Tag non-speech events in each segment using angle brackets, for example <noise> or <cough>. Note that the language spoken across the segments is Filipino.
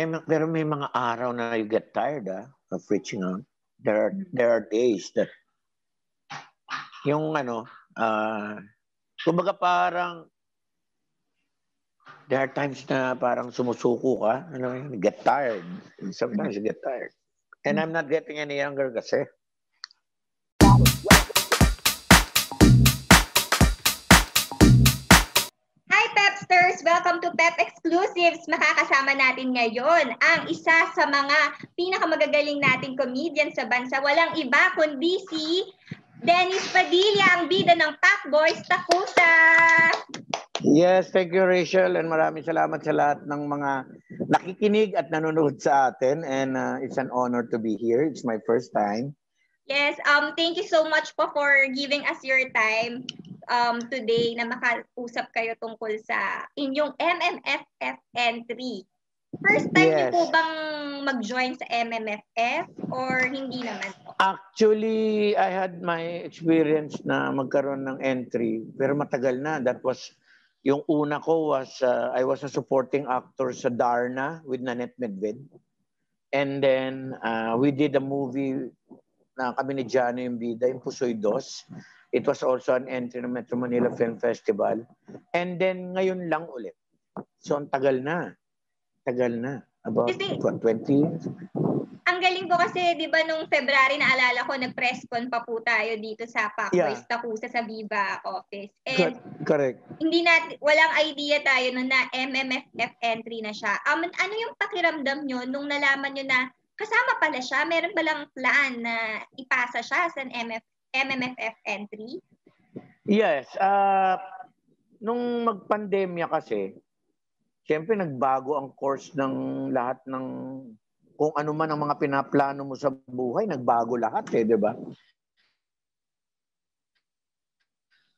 Pero may mga araw na you get tired ah, of reaching out. There are, there are days that yung ano, uh, kumbaga parang there are times na parang sumusuko ka, ano, you get tired. Sometimes you get tired. And I'm not getting any younger kasi. Pepsters! Welcome to Pep Exclusives! Makakasama natin ngayon ang isa sa mga pinakamagagaling nating comedian sa bansa. Walang iba kundi si Dennis Padilla, ang bida ng Pac Boys Takusa! Yes, thank you Rachel and maraming salamat sa lahat ng mga nakikinig at nanonood sa atin and uh, it's an honor to be here. It's my first time. Yes, um, thank you so much po for giving us your time um, today na makausap kayo tungkol sa inyong MMFF entry. First time yes. niyo po bang mag-join sa MMFF or hindi naman po? Actually, I had my experience na magkaroon ng entry pero matagal na. That was, yung una ko was, uh, I was a supporting actor sa Darna with Nanette Medved. And then, uh, we did a movie na kami ni Jano yung bida, yung Pusoy Dos. It was also an entry ng Metro Manila Film Festival. And then ngayon lang ulit. So ang tagal na. Tagal na. About kasi, 20 years. Ang galing ko kasi, di ba, nung February, naalala ko, nag-press con pa po tayo dito sa Pacboys yeah. Takusa sa Viva office. And Correct. Hindi natin, walang idea tayo nun na MMFF entry na siya. Um, ano yung pakiramdam nyo nung nalaman nyo na kasama pala siya? Meron palang plan na ipasa siya sa MF, MMFF entry? Yes. Uh, nung magpandemya kasi, siyempre nagbago ang course ng lahat ng kung ano man ang mga pinaplano mo sa buhay, nagbago lahat eh, di ba?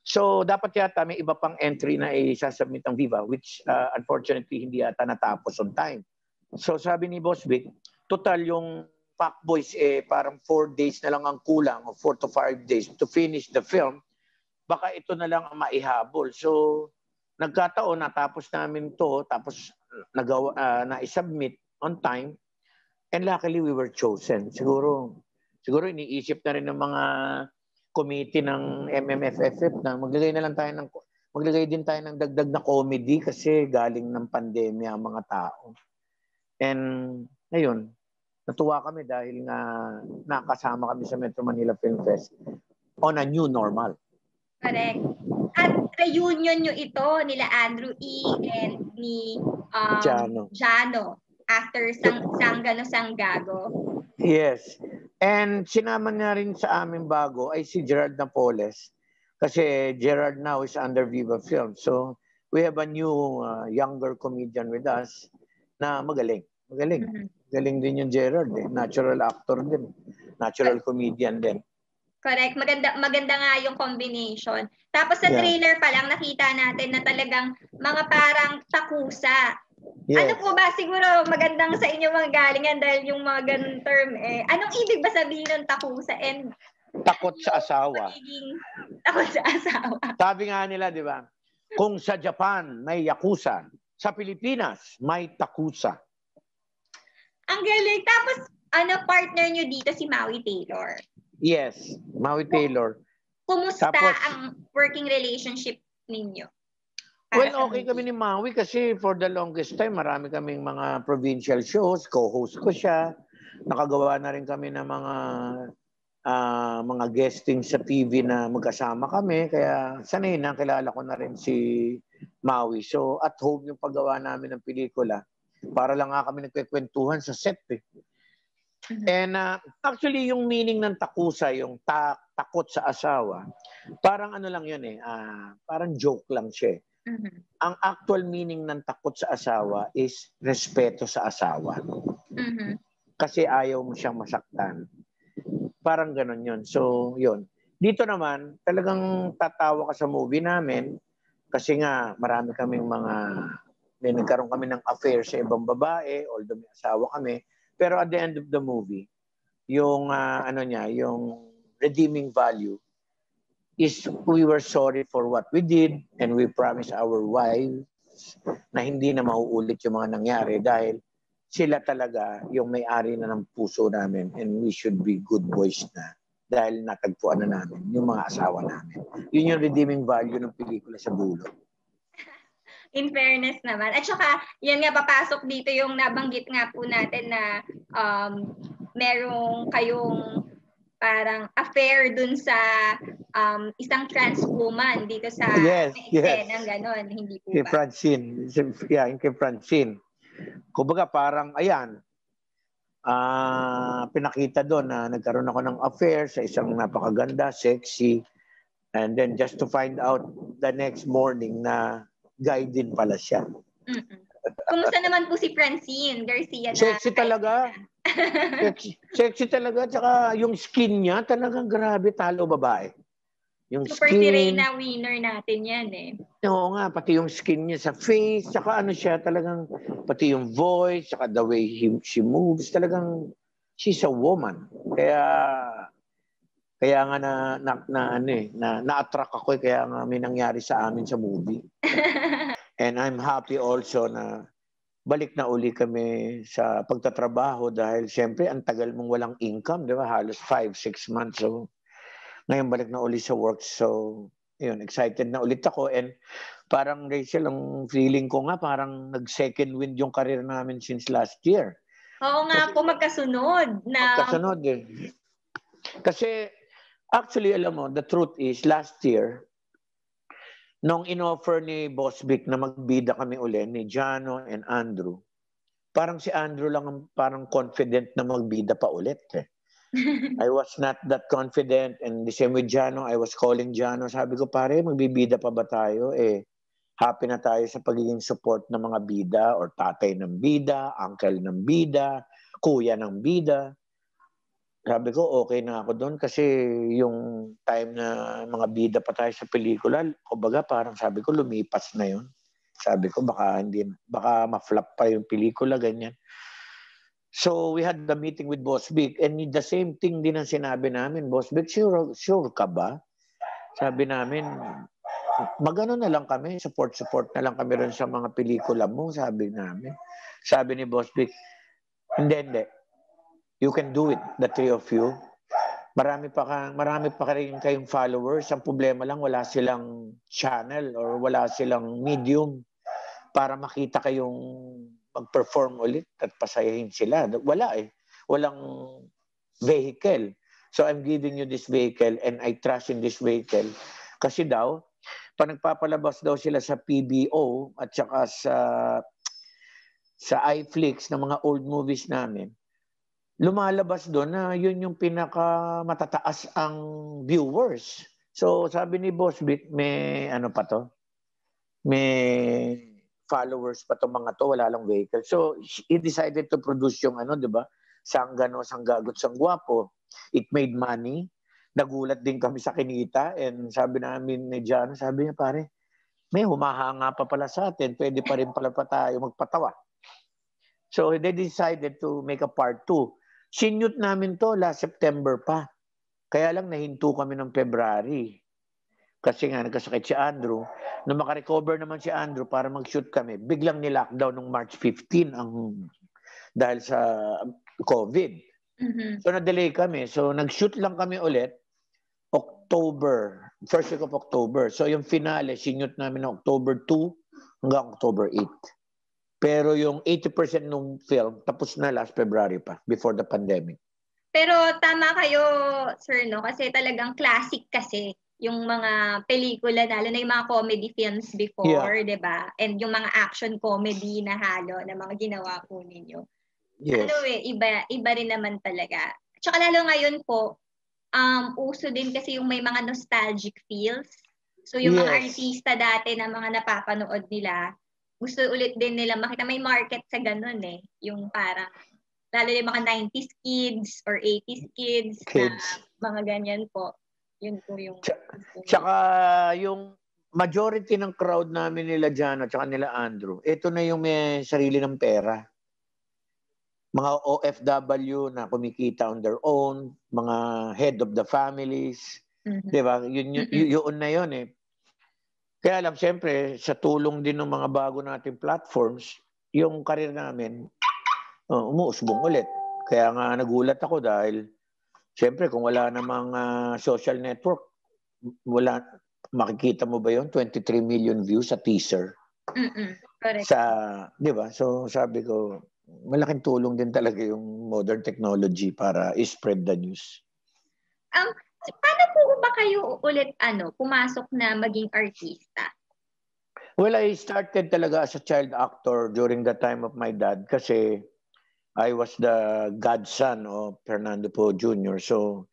So, dapat yata may iba pang entry na isasubmit ng Viva, which uh, unfortunately hindi yata natapos on time. So, sabi ni Boss Vic, total yung Boys eh parang 4 days na lang ang kulang o 4 to 5 days to finish the film, baka ito na lang ang maihabol. So nagkataon natapos namin to tapos nagawa uh, na i-submit on time and luckily we were chosen. Siguro siguro iniisip na rin ng mga committee ng MMFFF na maglagay na lang tayo ng maglagay din tayo ng dagdag na comedy kasi galing ng pandemya ang mga tao. And ayun, natuwa kami dahil nga nakasama kami sa Metro Manila Film Fest on a new normal. Correct. At reunion nyo ito nila Andrew E. and ni um, Jano. Jano after sang Sanggano Sanggago. Yes. And sinama niya rin sa amin bago ay si Gerard Napoles kasi Gerard now is under Viva Film. So we have a new uh, younger comedian with us na magaling. Magaling. Mm-hmm. Galing din yung Gerard eh. Natural actor din. Natural comedian din. Correct. Maganda maganda nga yung combination. Tapos sa yeah. trailer pa lang nakita natin na talagang mga parang takusa. Yes. Ano po ba siguro magandang sa inyo mga galingan dahil yung mga ganun term eh. Anong ibig ba sabihin ng takusa and takot sa asawa. Takot sa asawa. <laughs> Sabi nga nila, di ba? Kung sa Japan may yakuza, sa Pilipinas may takusa. Ang galing. Tapos, ano, partner nyo dito si Maui Taylor. Yes, Maui Taylor. Kumusta Tapos, ang working relationship ninyo? Well, okay kami ni Maui kasi for the longest time, marami kaming mga provincial shows. Co-host ko siya. Nakagawa na rin kami ng mga uh, mga guesting sa TV na magkasama kami. Kaya sanay na, kilala ko na rin si Maui. So at home yung paggawa namin ng pelikula. Para lang nga kami nagkwekwentuhan sa set eh. Mm-hmm. And uh, actually yung meaning ng takusa, yung ta- takot sa asawa, parang ano lang yun eh, uh, parang joke lang siya. Eh. Mm-hmm. Ang actual meaning ng takot sa asawa is respeto sa asawa. Mm-hmm. Kasi ayaw mo siyang masaktan. Parang ganun yun. So, yun. Dito naman, talagang tatawa ka sa movie namin kasi nga marami kaming mga may nagkaroon kami ng affair sa ibang babae, although may asawa kami. Pero at the end of the movie, yung uh, ano niya, yung redeeming value is we were sorry for what we did and we promise our wives na hindi na mauulit yung mga nangyari dahil sila talaga yung may-ari na ng puso namin and we should be good boys na dahil natagpuan na namin yung mga asawa namin. Yun yung redeeming value ng pelikula sa dulo. In fairness naman. At saka, yan nga, papasok dito yung nabanggit nga po natin na um, merong kayong parang affair dun sa um, isang trans woman dito sa yes, yes. ng ganon, hindi po kay ba? Francine. Yeah, kay Francine. Kumbaga parang, ayan, uh, pinakita doon na nagkaroon ako ng affair sa isang napakaganda, sexy, and then just to find out the next morning na guy din pala siya. Mm-mm. Kumusta naman po si Francine Garcia? Na sexy talaga. <laughs> sexy, sexy talaga. Tsaka yung skin niya, talagang grabe, talo babae. Yung Super skin, si Reyna winner natin yan eh. Oo nga, pati yung skin niya sa face, tsaka ano siya, talagang, pati yung voice, tsaka the way he, she moves, talagang, she's a woman. Kaya, kaya nga na, na, na ano eh, na, na-attract ako eh, kaya nga may nangyari sa amin sa movie. <laughs> And I'm happy also na balik na uli kami sa pagtatrabaho dahil siyempre ang tagal mong walang income, di ba? Halos 5, 6 months. So, ngayon balik na uli sa work. So, yun, excited na ulit ako. And parang Rachel, ang feeling ko nga parang nag-second wind yung career namin since last year. Oo nga Kasi, po, magkasunod. Na... Magkasunod eh. Kasi actually, alam mo, the truth is, last year, nung inoffer ni Boss Vic na magbida kami uli ni Jano and Andrew, parang si Andrew lang ang parang confident na magbida pa ulit. Eh. <laughs> I was not that confident and the same with Jano, I was calling Jano. Sabi ko, pare, magbibida pa ba tayo? Eh, happy na tayo sa pagiging support ng mga bida or tatay ng bida, uncle ng bida, kuya ng bida sabi ko, okay na ako doon kasi yung time na mga bida pa tayo sa pelikula, kumbaga parang sabi ko, lumipas na yun. Sabi ko, baka hindi, baka ma-flop pa yung pelikula, ganyan. So we had the meeting with Boss Vic and the same thing din ang sinabi namin, Boss Vic, sure, sure ka ba? Sabi namin, magano na lang kami, support-support na lang kami rin sa mga pelikula mo, sabi namin. Sabi ni Boss Vic, hindi, hindi You can do it, the three of you. Marami pa ka, marami pa rin kayong followers. Ang problema lang wala silang channel or wala silang medium para makita kayong mag-perform ulit at pasayahin sila. Wala eh. Walang vehicle. So I'm giving you this vehicle and I trust in this vehicle. Kasi daw, pa nagpapalabas daw sila sa PBO at saka sa sa iFlix ng mga old movies namin, lumalabas doon na yun yung pinaka matataas ang viewers. So sabi ni Boss Vic, may ano pa to? May followers pa to mga to, wala lang vehicle. So he decided to produce yung ano, 'di ba? Sanggano, sanggagot, sanggwapo. It made money. Nagulat din kami sa kinita and sabi namin ni John, sabi niya pare, may humahanga pa pala sa atin, pwede pa rin pala pa tayo magpatawa. So they decided to make a part 2. Sinute namin to last September pa. Kaya lang nahinto kami ng February. Kasi nga nagkasakit si Andrew. Nung makarecover naman si Andrew para mag-shoot kami, biglang ni-lockdown ng March 15 ang dahil sa COVID. Mm-hmm. So na-delay kami. So nag-shoot lang kami ulit October, first week of October. So yung finale, sinute namin ng October 2 hanggang October 8. Pero yung 80% nung film, tapos na last February pa, before the pandemic. Pero tama kayo, sir, no? Kasi talagang classic kasi yung mga pelikula, lalo na yung mga comedy films before, yeah. di ba? And yung mga action comedy na halo na mga ginawa po ninyo. Yes. Ano eh, iba, iba rin naman talaga. Tsaka lalo ngayon po, um, uso din kasi yung may mga nostalgic feels. So yung yes. mga artista dati na mga napapanood nila, gusto ulit din nila makita may market sa ganun eh. Yung parang lalo yung mga 90s kids or 80s kids, kids. na mga ganyan po. Yun po yung... Tsaka yung majority ng crowd namin nila Jan at saka nila Andrew, ito na yung may sarili ng pera. Mga OFW na kumikita on their own, mga head of the families. Mm-hmm. 'Di ba? Yun, yun, yun, yun na yun eh. Kaya lang, siyempre, sa tulong din ng mga bago nating platforms, yung karir namin, uh, umuusbong ulit. Kaya nga nagulat ako dahil Siyempre, kung wala namang uh, social network, wala makikita mo ba 'yon 23 million views sa teaser. Mm. Correct. Sa, 'di ba? So sabi ko, malaking tulong din talaga yung modern technology para i-spread the news. Um, paano po ba kayo ulit ano, pumasok na maging artista? Well, I started talaga as a child actor during the time of my dad kasi I was the godson of Fernando Po Jr. So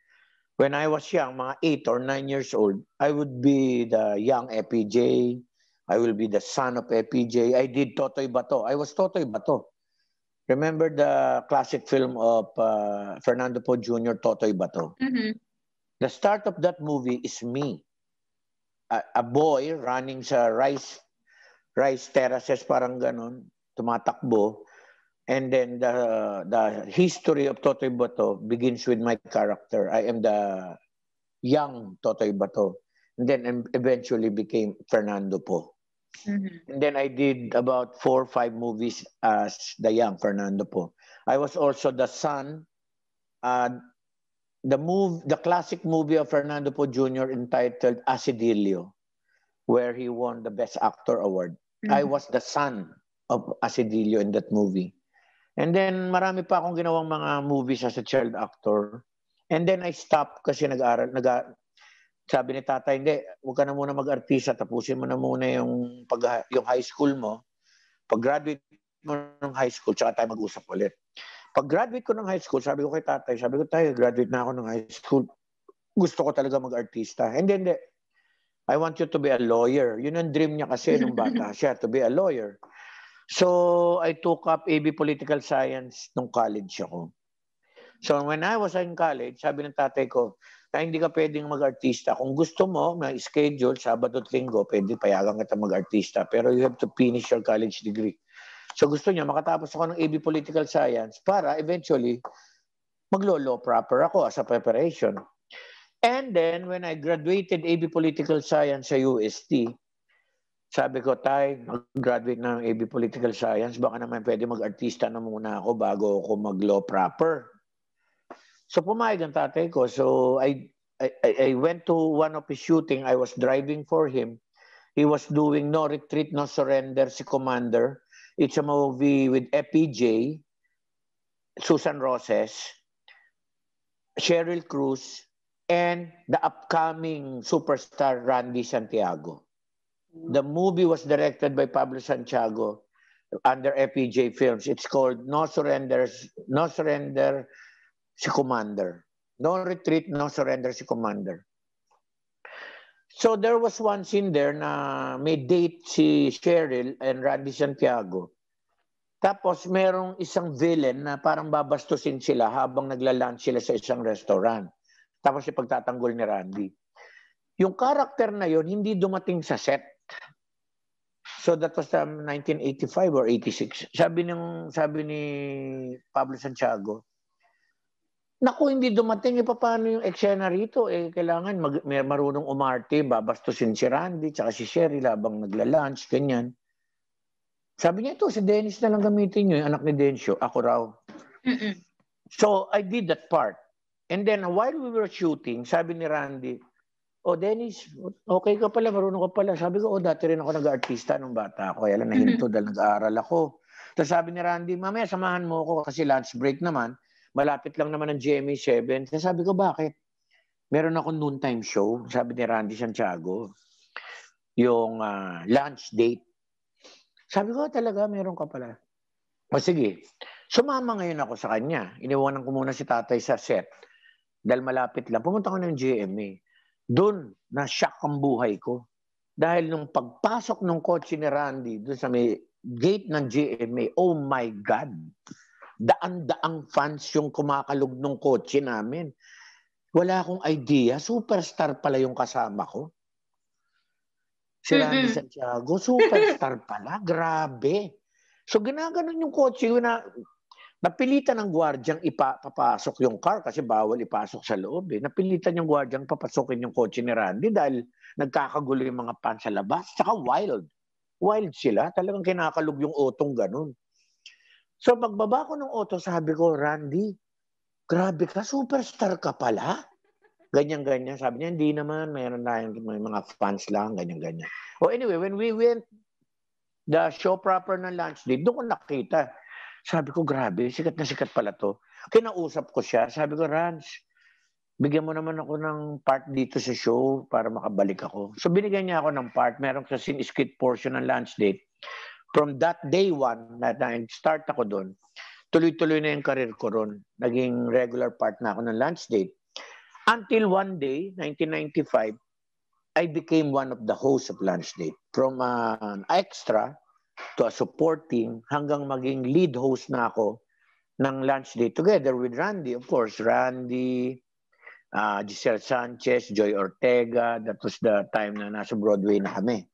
when I was young, mga 8 or 9 years old, I would be the young FPJ. I will be the son of FPJ. I did Totoy Bato. I was Totoy Bato. Remember the classic film of uh, Fernando Po Jr., Totoy Bato? Mm-hmm. The start of that movie is me. A, a boy running sa rice rice terraces, parang ganon, tumatakbo. And then the the history of Totoy Bato begins with my character. I am the young Totoy Bato. And then eventually became Fernando Po. Mm-hmm. And then I did about four or five movies as the young Fernando Po. I was also the son, uh, the move, the classic movie of Fernando Po Jr. entitled Acidilio, where he won the Best Actor Award. Mm-hmm. I was the son of Acidilio in that movie. And then marami pa akong ginawang mga movies as a child actor. And then I stopped kasi nag-aral, nag sabi ni tata, hindi, huwag ka na muna mag-artista, tapusin mo na muna yung, pag, yung high school mo. Pag-graduate mo ng high school, tsaka tayo mag-usap ulit. Pag-graduate ko ng high school, sabi ko kay tatay, sabi ko tayo, graduate na ako ng high school. Gusto ko talaga mag-artista. Hindi, hindi. I want you to be a lawyer. Yun ang dream niya kasi nung bata siya, to be a lawyer. So I took up AB Political Science nung college ako. So when I was in college, sabi ng tatay ko, na hindi ka pwedeng mag-artista. Kung gusto mo, may schedule, Sabado at Linggo, pwede payagan kita mag-artista. Pero you have to finish your college degree. So gusto niya, makatapos ako ng AB Political Science para eventually maglo-law proper ako as a preparation. And then, when I graduated AB Political Science sa UST, sabi ko, Tay, mag-graduate na ng AB Political Science, baka naman pwede mag-artista na muna ako bago ako mag-law proper. So pumayag ang tatay ko. So I, I, I went to one of his shooting. I was driving for him. He was doing No Retreat, No Surrender, si Commander. It's a movie with FPJ, Susan Roses, Cheryl Cruz, and the upcoming superstar Randy Santiago. The movie was directed by Pablo Santiago under FPJ Films. It's called No Surrender, No Surrender si Commander. No retreat, no surrender si Commander. So there was one scene there na may date si Cheryl and Randy Santiago. Tapos merong isang villain na parang babastusin sila habang nagla-lunch sila sa isang restaurant. Tapos ipagtatanggol ni Randy. Yung character na yon hindi dumating sa set. So that was um, 1985 or 86. Sabi ng sabi ni Pablo Santiago, Naku, hindi dumating. E paano yung eksena rito? Eh, kailangan mag, may marunong umarte, babastusin si Randy, tsaka si Sherry labang nagla-lunch, ganyan. Sabi niya ito, si Dennis na lang gamitin niyo, yung anak ni Densyo. Ako raw. Mm-mm. So, I did that part. And then, while we were shooting, sabi ni Randy, Oh, Dennis, okay ka pala, marunong ka pala. Sabi ko, oh, dati rin ako nag-artista nung bata ako. Kaya lang nahinto dahil nag-aaral ako. Tapos sabi ni Randy, mamaya samahan mo ako kasi lunch break naman. Malapit lang naman ang GMA 7. Kasi sabi ko, bakit? Meron akong noontime show, sabi ni Randy Santiago. Yung uh, lunch date. Sabi ko, talaga, meron ka pala. O sige, sumama ngayon ako sa kanya. Iniwanan ko muna si tatay sa set. Dahil malapit lang. Pumunta ko ng GMA doon, na-shock ang buhay ko. Dahil nung pagpasok ng kotse ni Randy doon sa may gate ng GMA, oh my God, daan-daang fans yung kumakalog ng kotse namin. Wala akong idea, superstar pala yung kasama ko. Si Randy mm-hmm. Santiago, superstar <laughs> pala, grabe. So ginaganon yung kotse, na, Napilitan ng gwardyang ipapasok yung car kasi bawal ipasok sa loob. Eh. Napilitan yung gwardyang papasokin yung kotse ni Randy dahil nagkakagulo yung mga pan sa labas. Tsaka wild. Wild sila. Talagang kinakalog yung otong ganun. So pagbaba ko ng auto, sabi ko, Randy, grabe ka, superstar ka pala. Ganyan-ganyan. Sabi niya, hindi naman, mayroon tayong may mga fans lang, ganyan-ganyan. Oh, anyway, when we went the show proper ng lunch date, doon ko nakita. Sabi ko, grabe, sikat na sikat pala to. Kinausap ko siya. Sabi ko, Rans, bigyan mo naman ako ng part dito sa show para makabalik ako. So binigyan niya ako ng part. Meron kasi skit portion ng lunch date. From that day one, na start ako doon, tuloy-tuloy na yung career ko ron. Naging regular part na ako ng lunch date. Until one day, 1995, I became one of the hosts of Lunch Date. From uh, an extra to a supporting hanggang maging lead host na ako ng Lunch Date together with Randy. Of course, Randy, uh, Giselle Sanchez, Joy Ortega. That was the time na nasa Broadway na kami.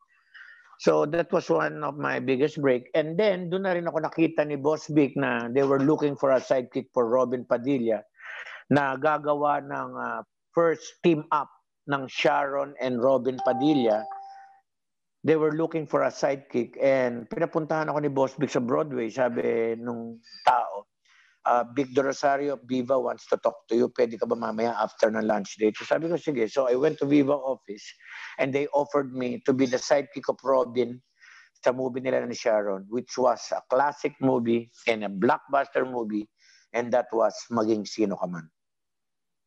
So that was one of my biggest break. And then, doon na rin ako nakita ni Boss Vic na they were looking for a sidekick for Robin Padilla na gagawa ng uh, first team up ng Sharon and Robin Padilla. They were looking for a sidekick and pinapuntahan ako ni Boss Big sa Broadway. Sabi nung tao, uh, Big Rosario of Viva wants to talk to you. Pwede ka ba mamaya after ng lunch date? So sabi ko, sige. So I went to Viva office and they offered me to be the sidekick of Robin sa movie nila ni Sharon, which was a classic movie and a blockbuster movie and that was Maging Sino Ka Man.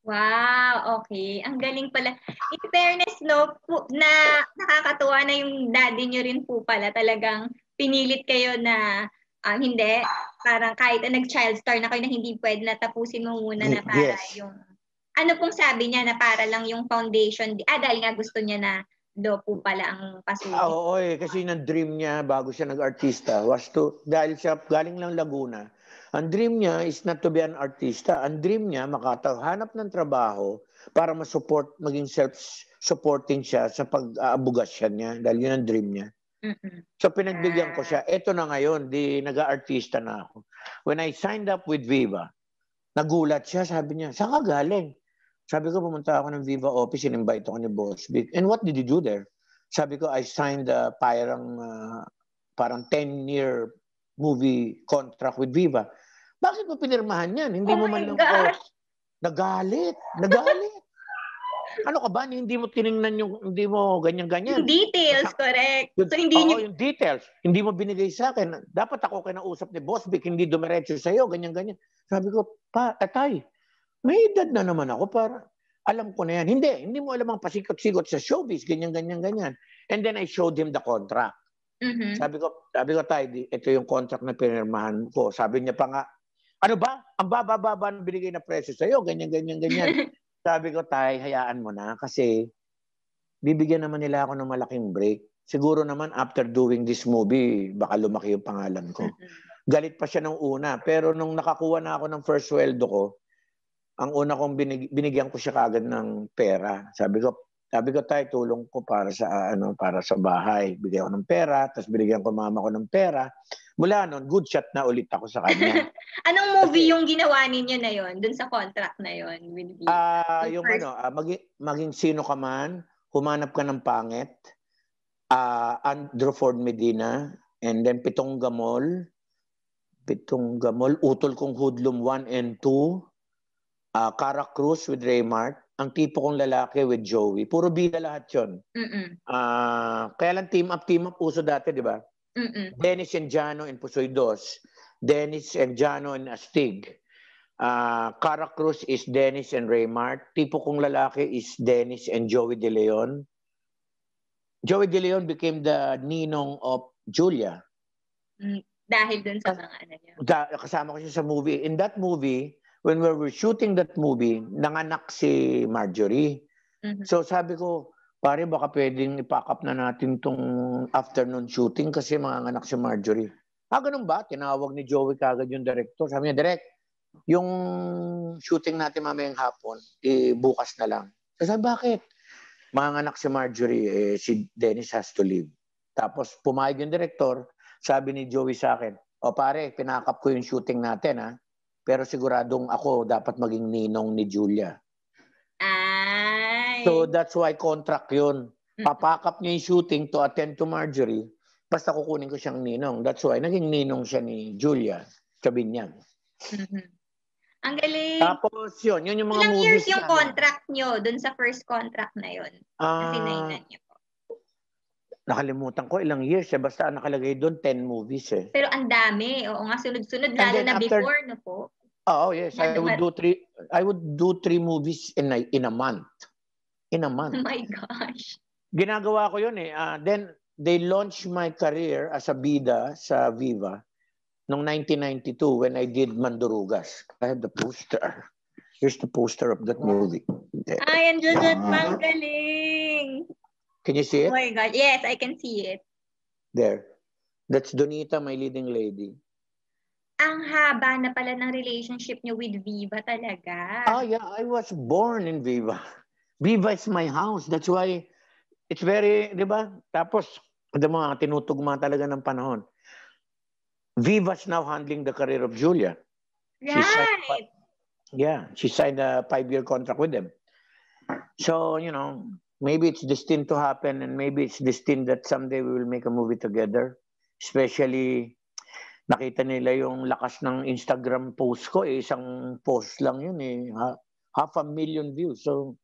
Wow, okay. Ang galing pala. In fairness, no, na nakakatuwa na yung daddy nyo rin po pala. Talagang pinilit kayo na uh, hindi, parang kahit na nag-child star na kayo na hindi pwede na tapusin mo muna na para yes. yung... Ano pong sabi niya na para lang yung foundation? Ah, dahil nga gusto niya na do po pala ang pasulit. Ah, oo, eh, kasi yung dream niya bago siya nag-artista was to, dahil siya galing lang Laguna, ang dream niya is not to be an artista. Ang dream niya, makatahanap ng trabaho para ma-support, maging self-supporting siya sa pag-aabugasyan niya dahil yun ang dream niya. So pinagbigyan ko siya. Ito na ngayon, di nag-artista na ako. When I signed up with Viva, nagulat siya, sabi niya, saan ka galing? Sabi ko, pumunta ako ng Viva office, in-invite ako ni Boss Vic. And what did you do there? Sabi ko, I signed a parang, uh, parang 10-year movie contract with Viva. Bakit mo pinirmahan yan? Hindi oh mo man lang oh, nagalit. Nagalit. Ano ka ba? Hindi mo tiningnan yung, hindi mo ganyan-ganyan. Yung details, correct. so, hindi oo, nyo... yung details. Hindi mo binigay sa akin. Dapat ako kinausap ni Boss Vic, hindi dumiretso sa'yo, ganyan-ganyan. Sabi ko, pa, tatay, may edad na naman ako para alam ko na yan. Hindi, hindi mo alam ang pasikot-sikot sa showbiz, ganyan-ganyan-ganyan. And then I showed him the contract. Mm-hmm. Sabi ko, sabi ko, tay, ito yung contract na pinirmahan ko. Sabi niya pa nga, ano ba? Ang baba-baba ng binigay na presyo sa'yo, ganyan, ganyan, ganyan. Sabi ko, tay, hayaan mo na kasi bibigyan naman nila ako ng malaking break. Siguro naman after doing this movie, baka lumaki yung pangalan ko. Galit pa siya nung una. Pero nung nakakuha na ako ng first sweldo ko, ang una kong binig- binigyan ko siya kagad ng pera. Sabi ko, sabi ko tayo tulong ko para sa ano para sa bahay. Bigyan ko ng pera, tapos binigyan ko mama ko ng pera. Mula noon, good shot na ulit ako sa kanya. <laughs> Anong movie yung ginawa ninyo na yon dun sa contract na yon with Ah, uh, yung first... ano, uh, maging, maging sino ka man, humanap ka ng pangit, uh, Andrew Ford Medina, and then Pitong Gamol, Pitong Gamol, Utol Kong Hoodlum 1 and 2, uh, Cara Cruz with Raymart, ang tipo kong lalaki with Joey. Puro bida lahat yun. Uh, kaya lang team up, team up uso dati, di ba? Mm-mm. Dennis and Jano in Pusoy Dos. Dennis and Jano in Astig. Uh, Cara Cruz is Dennis and Raymart. Tipo kong lalaki is Dennis and Joey De Leon. Joey De Leon became the ninong of Julia. Mm, dahil dun sa mga ano niya. Da, kasama ko siya sa movie. In that movie, when we were shooting that movie, nanganak si Marjorie. Mm-hmm. So sabi ko, Pare, baka pwedeng ipack up na natin tong afternoon shooting kasi mga anak si Marjorie. Ah, ganun ba? Tinawag ni Joey kagad yung director. Sabi niya, direct, yung shooting natin mamayang hapon, eh, bukas na lang. So, sabi, bakit? Mga anak si Marjorie, eh, si Dennis has to leave. Tapos pumayag yung director, sabi ni Joey sa akin, o pare, pinakap ko yung shooting natin ha, pero siguradong ako dapat maging ninong ni Julia. So that's why contract yun. Papakap niya yung shooting to attend to Marjorie. Basta kukunin ko siyang ninong. That's why naging ninong siya ni Julia. sa Binyag. Mm-hmm. Ang galing. Tapos yun, yun yung mga Ilang movies. years yung na- contract nyo dun sa first contract na yun? Ah, sinainan nyo? Nakalimutan ko ilang years eh. Basta nakalagay doon, 10 movies eh. Pero ang dami. Oo nga, sunod-sunod. Lalo na after- before, no po? Oh, yes. I would do three I would do three movies in a, in a month. In a Oh month. <laughs> my gosh. Ginagawa ko yun eh. Ah, then they launched my career as a bida sa Viva noong 1992 when I did Mandurugas. I have the poster. Here's the poster of that movie. Ay, ang Joseph, ang galing. Can you see Oh it? my God. Yes, I can see it. There. That's Donita, my leading lady. Ang haba na pala ng relationship nyo with Viva talaga. Ah, yeah, I was born in Viva. Viva is my house. That's why it's very, di ba? Tapos, di mga tinutugma talaga ng panahon. Viva's now handling the career of Julia. right. Yeah, she signed a five-year contract with them. So, you know, maybe it's destined to happen and maybe it's destined that someday we will make a movie together. Especially, nakita nila yung lakas ng Instagram post ko. Eh, isang post lang yun eh. Ha- half a million views. So,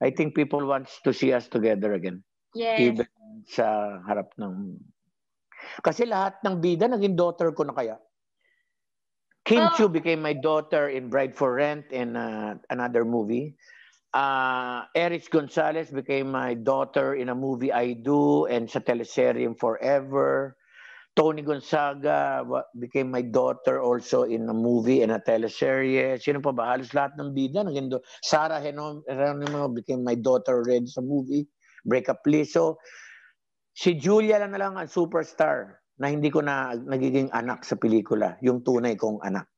I think people want to see us together again. Yes. Even sa harap ng... Kasi lahat ng bida naging daughter ko na kaya. Kim Oh. Chu became my daughter in Bride for Rent in uh, another movie. Uh, Erich Gonzalez became my daughter in a movie I Do and sa teleserye Forever. Tony Gonzaga became my daughter also in a movie and a teleserye. Sino pa ba? Halos lahat ng bida. Naging do- Sarah Geronimo became my daughter already sa movie. Break Up Please. So, si Julia lang na lang ang superstar na hindi ko na nagiging anak sa pelikula. Yung tunay kong anak.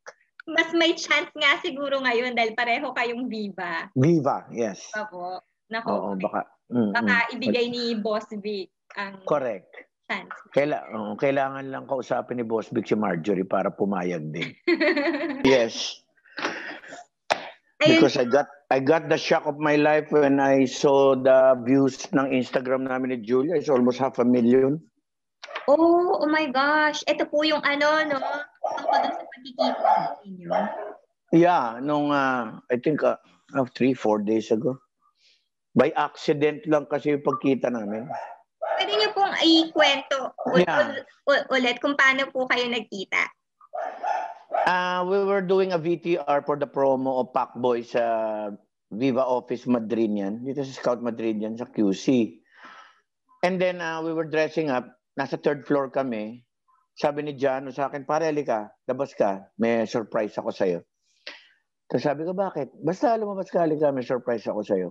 Mas may chance nga siguro ngayon dahil pareho kayong Viva. Viva, yes. Ako. Nako. Oo, baka. mm, Baka mm. ibigay ni Boss Vic ang Correct. chance. Kaila, oo, kailangan lang kausapin ni Boss Vic si Marjorie para pumayag din. <laughs> Yes. Ayun, Because I got I got the shock of my life when I saw the views ng Instagram namin ni Julia. It's almost half a million. oh, oh my gosh. Ito po yung ano, no? Tungkol dun sa pagkikita ninyo. Yeah, nung uh, I think uh, uh, three, four days ago. By accident lang kasi yung pagkita namin. Pwede niyo pong ikwento ul- Yeah. ul- ul- ulit kung paano po kayo nagkita. Uh, we were doing a VTR for the promo of Pacboy sa Viva Office Madrid yan. Dito sa Scout Madrid yan, sa QC. And then uh, we were dressing up. Nasa third floor kami. Sabi ni Jano sa akin, pare, ka, labas ka. May surprise ako sa'yo. Tapos sabi ko, bakit? Basta lumabas ka, halika, may surprise ako sa'yo.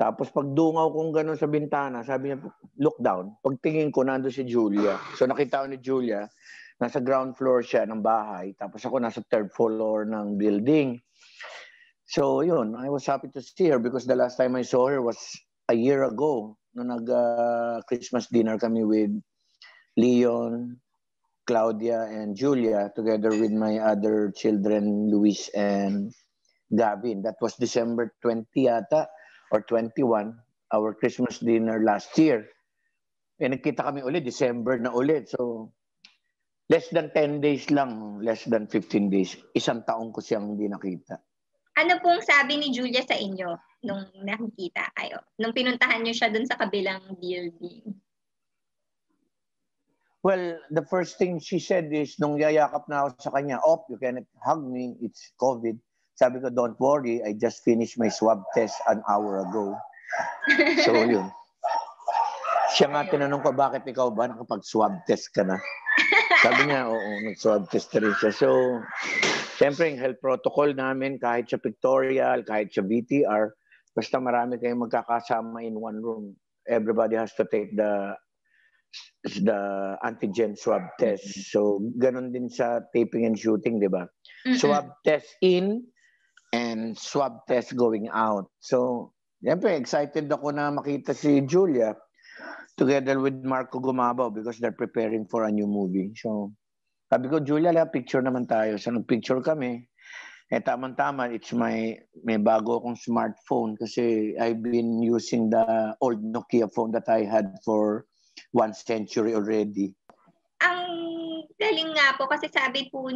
Tapos pag dungaw kong gano'n sa bintana, sabi niya, look down. Pagtingin ko, nando si Julia. So nakita ko ni Julia, nasa ground floor siya ng bahay. Tapos ako nasa third floor ng building. So yun, I was happy to see her because the last time I saw her was a year ago. No nag-Christmas dinner kami with Leon, Claudia, and Julia together with my other children, Luis and Gavin. That was December 20 yata or 21, our Christmas dinner last year. Eh, nagkita kami ulit, December na ulit. So, less than 10 days lang, less than 15 days. Isang taong ko siyang hindi nakita. Ano pong sabi ni Julia sa inyo nung nakikita kayo? Nung pinuntahan niyo siya dun sa kabilang building? Well, the first thing she said is, nung yayakap na ako sa kanya, Op, you cannot hug me, it's COVID. Sabi ko, don't worry, I just finished my swab test an hour ago. So, <laughs> yun. Siya nga tinanong ko, bakit ikaw ba nakapag-swab test ka na? Sabi niya, oo, nag-swab test rin siya. So, siyempre, yung health protocol namin, kahit sa pictorial, kahit sa VTR, basta marami kayong magkakasama in one room. Everybody has to take the the antigen swab test. So, ganun din sa taping and shooting, di ba? Mm-mm. Swab test in and swab test going out. So, siyempre, excited ako na makita si Julia together with Marco Gumabaw because they're preparing for a new movie. So, sabi ko, Julia, la, picture naman tayo. So, nag-picture kami. Eh, tamang-tama, it's my, may bago akong smartphone kasi I've been using the old Nokia phone that I had for one century already. Ang galing nga po kasi sabi po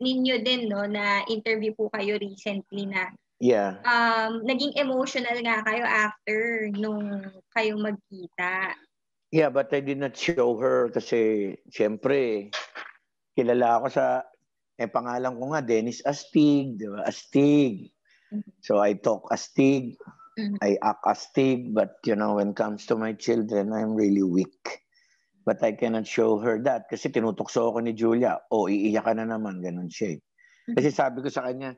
ninyo din no na interview po kayo recently na Yeah. um naging emotional nga kayo after nung kayo magkita. Yeah, but I did not show her kasi siyempre kilala ako sa eh pangalan ko nga Dennis Astig, di ba? Astig. Mhm. So I talk Astig, Mhm. I act but you know when it comes to my children, I'm really weak. But I cannot show her that kasi tinutokso ako ni Julia. O, oh, iiyak ka na naman. Ganun siya. eh. Kasi sabi ko sa kanya,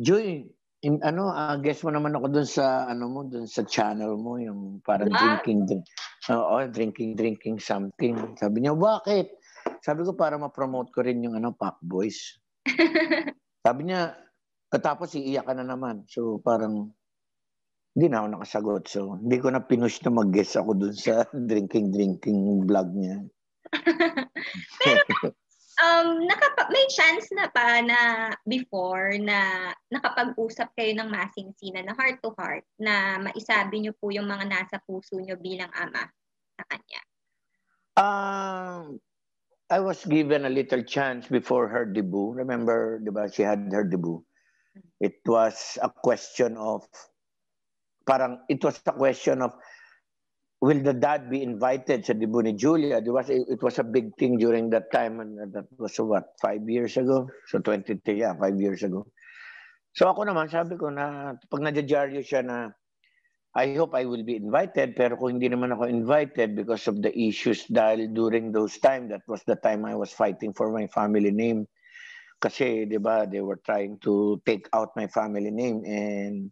Joy, in, ano, uh, guess mo naman ako dun sa, ano mo, dun sa channel mo, yung parang What? drinking, drink, oo, drinking, drinking something. Sabi niya, bakit? Sabi ko, para ma-promote ko rin yung, ano, Pop Boys. <laughs> Sabi niya, tapos iiyak ka na naman. So, parang, hindi na ako nakasagot. So, hindi ko na pinush na mag-guess ako dun sa <laughs> drinking-drinking vlog niya. <laughs> um nakapa- may chance na pa na before na nakapag-usap kayo ng masinsinan na heart to heart na maisabi niyo po yung mga nasa puso niyo bilang ama sa kanya. Um, I was given a little chance before her debut. Remember, di ba, she had her debut. It was a question of, parang, it was a question of, will the dad be invited sa debut ni Julia? It was, it was a big thing during that time. And that was, what, five years ago? So 23, yeah, five years ago. So ako naman, sabi ko na, pag nadyadyaryo siya na, I hope I will be invited, pero kung hindi naman ako invited because of the issues dahil during those time, that was the time I was fighting for my family name. Kasi, di ba, they were trying to take out my family name and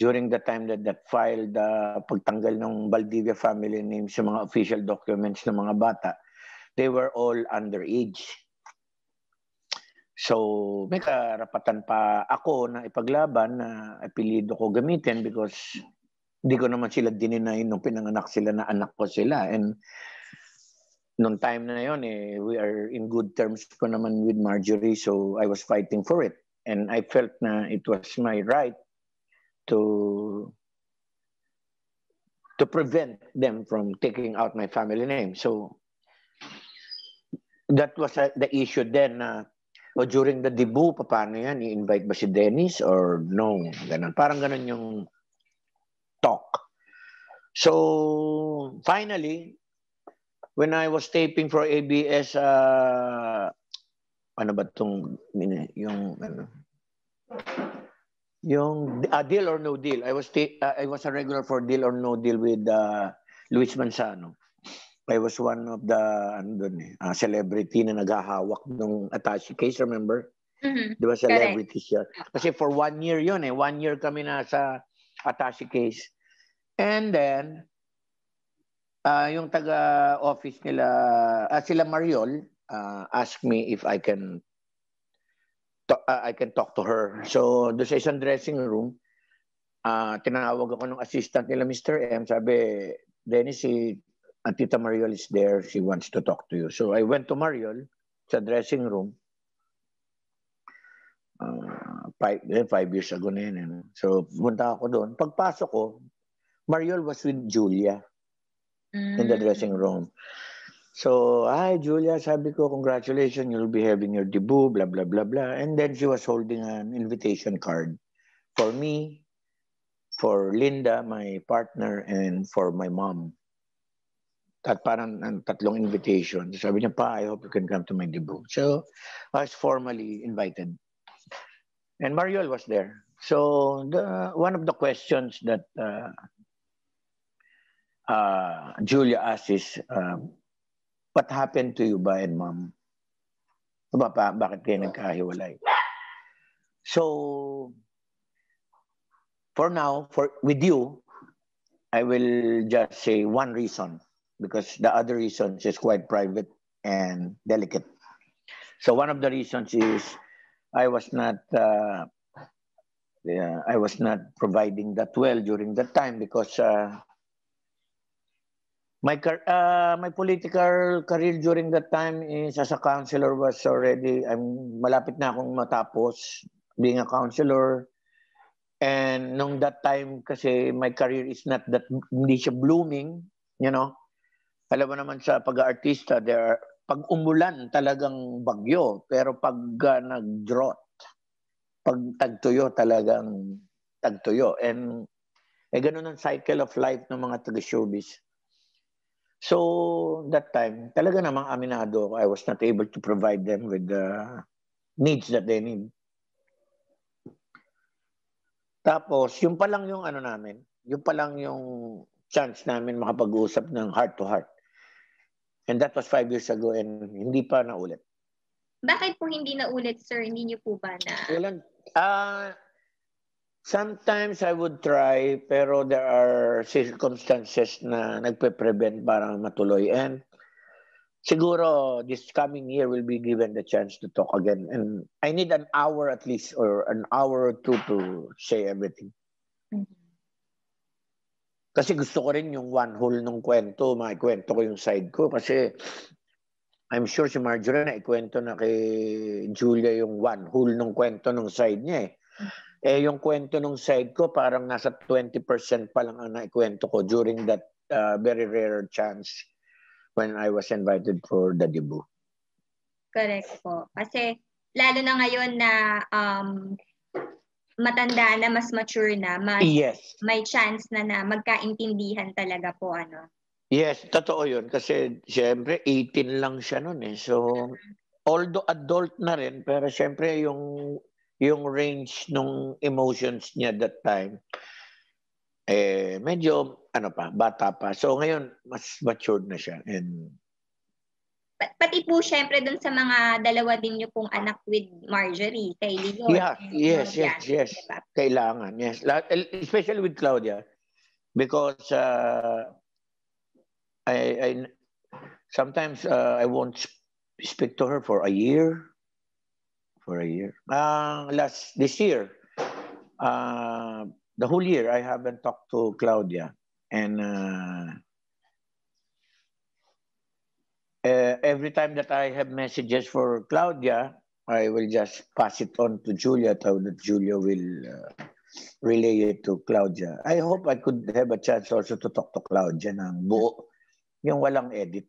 during the time that that filed the uh, pagtanggal ng Valdivia family name sa mga official documents ng mga bata, they were all underage. So, may karapatan pa ako na ipaglaban na apelido ko gamitin because hindi ko naman sila dininay nung pinanganak sila na anak ko sila. And nung time na yon eh, we are in good terms ko naman with Marjorie so I was fighting for it. And I felt na it was my right to to prevent them from taking out my family name. So that was uh, the issue then uh, o during the debut, paano yan? I-invite ba si Dennis or no? Ganun. Parang ganun yung talk. So, finally, when I was taping for ABS, uh, ano ba itong, yung, ano, yung uh, Deal or No Deal. I was uh, I was a regular for Deal or No Deal with uh, Luis Manzano. I was one of the ano dun, eh, uh, celebrity na naghahawak ng attache case, remember? Mm-hmm. Di ba celebrity siya? Kasi for one year yun eh. One year kami na sa attache case. And then, uh, yung taga-office nila, uh, sila Mariol, uh, asked me if I can I can talk to her. So, doon sa isang dressing room, uh, tinawag ako ng assistant nila, Mr. M. Sabi, Dennis, si uh, Tita Mariol is there. She wants to talk to you. So, I went to Mariol sa dressing room. Uh, five, eh, five years ago na yun. Eh. So, punta ako doon. Pagpasok ko, Mariol was with Julia mm. in the dressing room. So, hi Julia, sabi ko, congratulations, you'll be having your debut, blah, blah, blah, blah. And then she was holding an invitation card for me, for Linda, my partner, and for my mom. At parang ang tatlong invitation. Sabi niya, pa, I hope you can come to my debut. So, I was formally invited. And Mariol was there. So, the, one of the questions that uh, uh, Julia asked is, uh, what happened to you ba and mom? Ba, pa, bakit kayo nagkahiwalay? So, for now, for with you, I will just say one reason because the other reasons is quite private and delicate. So one of the reasons is I was not uh, yeah, I was not providing that well during that time because uh, my uh, my political career during that time is as a counselor was already I'm malapit na akong matapos being a counselor and nung that time kasi my career is not that hindi siya blooming you know alam mo naman sa pag-artista there are pag umulan talagang bagyo, pero pag uh, nag-drought, pag tagtuyo talagang tagtuyo. And eh, ganun ang cycle of life ng mga taga-showbiz. So, that time, talaga namang aminado I was not able to provide them with the needs that they need. Tapos, yung pa lang yung ano namin, yung pa lang yung chance namin makapag-usap ng heart to heart. And that was five years ago and hindi pa naulit. Bakit po hindi naulit, sir? Hindi niyo po ba na... Ilan, uh, sometimes I would try, pero there are circumstances na nagpe-prevent para matuloy. And siguro this coming year will be given the chance to talk again. And I need an hour at least or an hour or two to say everything. Kasi gusto ko rin yung one whole nung kwento, maikwento ko yung side ko. Kasi I'm sure si Marjorie na ikwento na kay Julia yung one whole nung kwento nung side niya eh. Eh yung kwento nung side ko parang nasa 20% pa lang ang naikwento ko during that uh, very rare chance when I was invited for the debut. Correct po. Kasi lalo na ngayon na um, matanda na, mas mature na, mas yes. may chance na na magkaintindihan talaga po ano. Yes, totoo 'yun kasi siyempre 18 lang siya noon eh. So although adult na rin pero siyempre yung yung range ng emotions niya that time eh medyo ano pa, bata pa. So ngayon mas matured na siya and pati po syempre dun sa mga dalawa din niyo pong anak with Marjorie, kay Leo. Yeah, yes, yes, yes. Diba? Kailangan, yes. Especially with Claudia. Because uh, I, I sometimes uh, I won't speak to her for a year. For a year. Uh, last, this year, uh, the whole year, I haven't talked to Claudia. And uh, every time that I have messages for Claudia, I will just pass it on to Julia so that Julia will relay it to Claudia. I hope I could have a chance also to talk to Claudia ng buo, yung walang edit.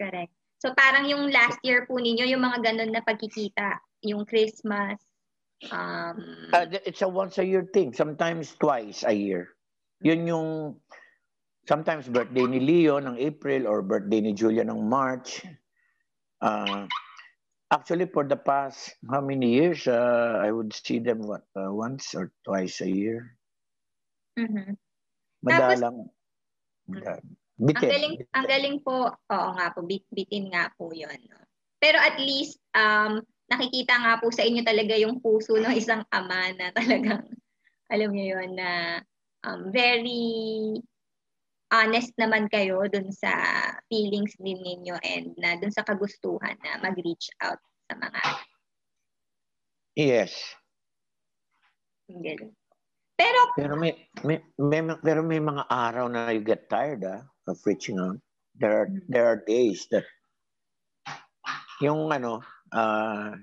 Correct. So parang yung last year po ninyo, yung mga ganun na pagkikita, yung Christmas, um... Uh, it's a once a year thing, sometimes twice a year. Yun yung sometimes birthday ni Leo ng April or birthday ni Julia ng March. Uh, actually, for the past how many years, uh, I would see them what uh, once or twice a year. Mm-hmm. Madalang. Tapos, bitin. Ang galing, ang galing po, oo nga po, bit, bitin nga po yun. No? Pero at least, um, nakikita nga po sa inyo talaga yung puso ng isang ama na talagang, <laughs> alam niyo yun, na um, very honest naman kayo dun sa feelings din ninyo and na dun sa kagustuhan na mag-reach out sa mga Yes. Ganun. Pero pero may, may, may pero may mga araw na you get tired ah, of reaching out. There are mm-hmm. there are days that yung ano uh,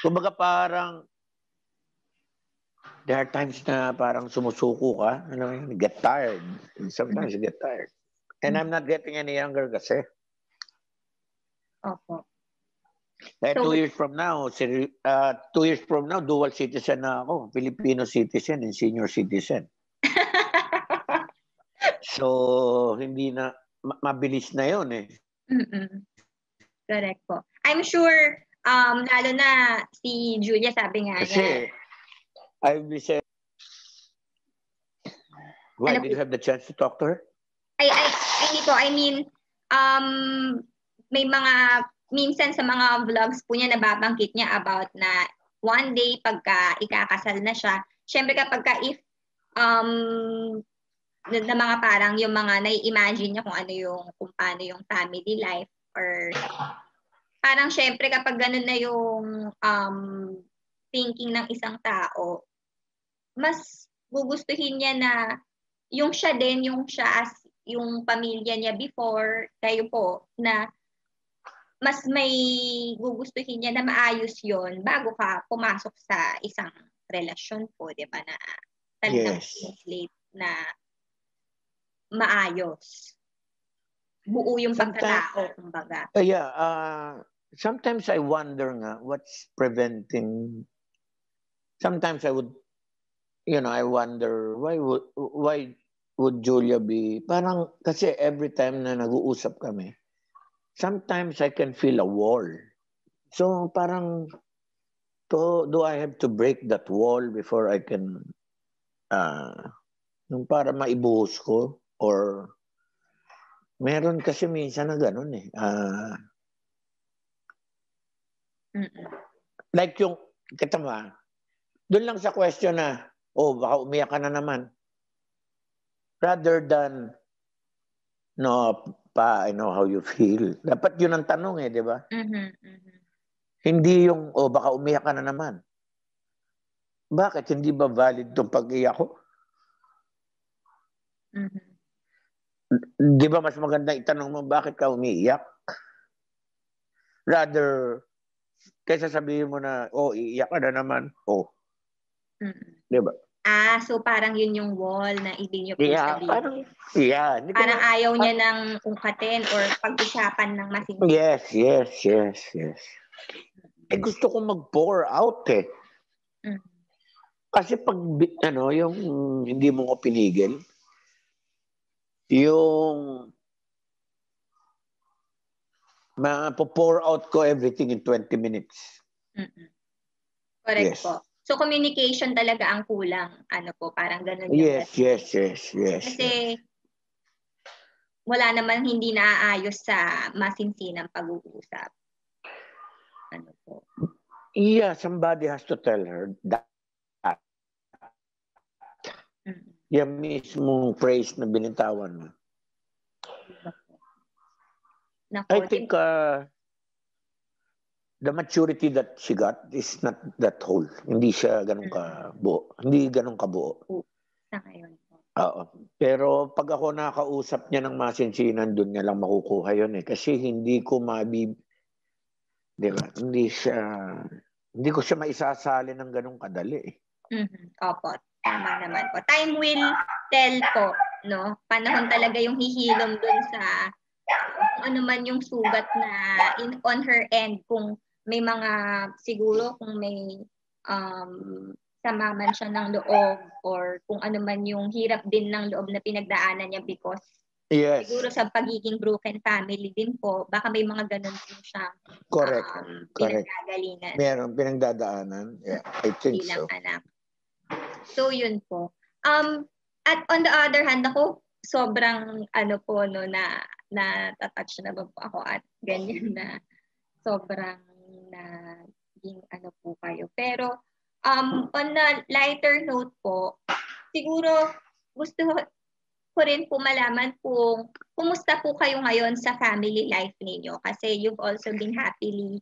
kumbaga parang there are times na parang sumusuko ka, ano, you get tired. And sometimes you get tired. And I'm not getting any younger kasi. Opo. Eh, so, two years from now, uh, two years from now, dual citizen na ako. Filipino citizen and senior citizen. <laughs> so, hindi na, mabilis na yon eh. Mm-mm. Correct po. I'm sure, um, lalo na si Julia sabi nga Kasi, niya, I will say, why ano did you have the chance to talk to her? I, I, hindi po. I mean, um, may mga, minsan sa mga vlogs po niya nababanggit niya about na one day pagka ikakasal na siya, syempre kapag ka if um, na, na mga parang yung mga nai-imagine niya kung ano yung, kung paano yung family life or parang syempre kapag ganun na yung um, thinking ng isang tao, mas gugustuhin niya na yung siya din, yung siya as yung pamilya niya before, kayo po, na mas may gugustuhin niya na maayos yon bago ka pumasok sa isang relasyon po, di ba, na talagang yes. na maayos. buo yung Sometimes- pagkatao, kumbaga. Uh, yeah, uh, sometimes I wonder nga what's preventing. Sometimes I would, you know, I wonder why would why would Julia be parang kasi every time na nag-uusap kami, sometimes I can feel a wall. So parang to do I have to break that wall before I can uh yung para maibuhos ko or meron kasi minsan na ganun eh. Ah, Mm-mm. like yung, kita mo ah, doon lang sa question na, oh, baka umiyak ka na naman. Rather than, no, pa, I know how you feel. <laughs> Dapat yun ang tanong eh, di ba? Mhm, mhm. Hindi yung, oh, baka umiyak ka na naman. Bakit? Hindi ba valid itong pag-iyak ko? Mhm. Di ba mas maganda itanong mo, bakit ka umiiyak? Rather, kaysa sabihin mo na, oh, iiyak ka na naman. Oh, Mm-mm. di ba? Ah, so parang yun yung wall na ibig niyo po Yeah, sabihin. parang, yeah. Hindi Parang na- ayaw niya ng ungkatin or pag-usapan ng masinsin. Yes, yes, yes, yes. Eh gusto ko mag-pour out eh. Mm. Kasi pag ano, yung hindi mo ko pinigil, yung ma-pour out ko everything in 20 minutes. Mm-mm. Correct Yes. po. So communication talaga ang kulang. Ano po, parang ganun yung Yes, yes, yes, yes. Kasi wala naman hindi naaayos sa masinsinang pag-uusap. Ano po. Yeah, somebody has to tell her that. Mm. Yung mismong phrase na binitawan mo. Nako, I think uh, the maturity that she got is not that whole. Hindi siya ganun ka buo. Hindi ganun kabuo. sa ngayon. Oo. Pero pag ako nakausap niya ng masinsinan, doon niya lang makukuha yun eh. Kasi hindi ko mabi... Di ba? Hindi siya... Hindi ko siya maisasali ng ganun kadali eh. Mhm. Opo, tama naman po. Time will tell po, no? Panahon talaga yung hihilom dun sa kung ano man yung sugat na in on her end kung may mga siguro kung may um sama man siya ng loob or kung ano man yung hirap din ng loob na pinagdaanan niya because Yes. siguro sa pagiging broken family din po baka may mga ganun din siya Correct. um, Correct. pinagagalingan Meron pinagdadaanan. Yeah, I think bilang so. anak. So yun po. Um at on the other hand ako sobrang ano po no na na touch na ba po ako at ganyan na sobrang naging ano po kayo. Pero um on a lighter note po, siguro gusto ko rin po malaman kung kumusta po kayo ngayon sa family life ninyo kasi you've also been happily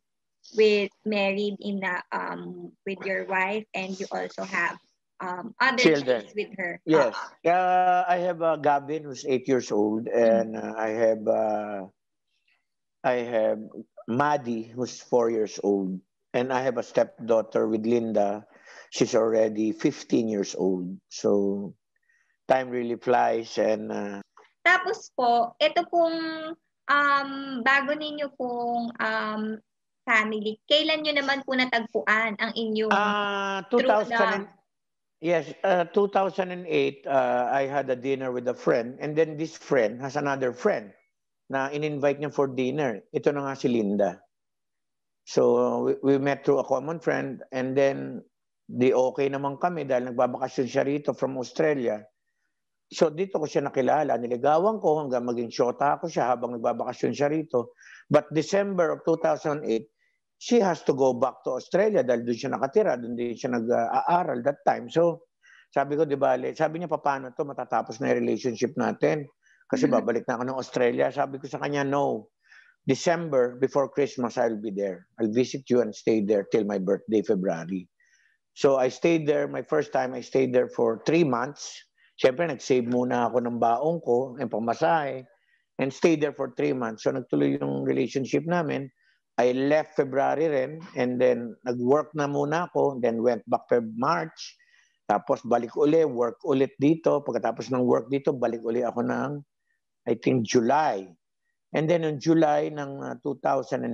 with married in a, um with your wife and you also have um other Children. with her. Yes. Oo. Uh, I have uh, Gavin who's eight years old and uh, I have uh, I have Maddie who's four years old and I have a stepdaughter with Linda. She's already 15 years old. So time really flies and uh, Tapos po, ito pong um bago ninyo pong um family, kailan nyo naman po natagpuan ang inyong uh, true 2000 love? Yes, uh, 2008 uh, I had a dinner with a friend and then this friend has another friend na in-invite niya for dinner. Ito na nga si Linda. So we, we met through a common friend and then di okay naman kami dahil nagbabakasyon siya rito from Australia. So dito ko siya nakilala, niligawan ko hanggang maging shota ako siya habang nagbabakasyon siya rito. But December of 2008, she has to go back to Australia dahil doon siya nakatira, doon din siya nag-aaral that time. So sabi ko, di bale, sabi niya, paano to matatapos na yung relationship natin? Kasi Mhm. babalik na ako ng Australia. Sabi ko sa kanya, no. December, before Christmas, I'll be there. I'll visit you and stay there till my birthday, February. So I stayed there, my first time, I stayed there for three months. Siyempre, nag-save muna ako ng baong ko, ng pamasahe, and stayed there for three months. So nagtuloy yung relationship namin. I left February rin, and then nag-work na muna ako, then went back Feb March. Tapos balik uli, work ulit dito. Pagkatapos ng work dito, balik uli ako ng, I think, July. And then in July ng uh, 2009,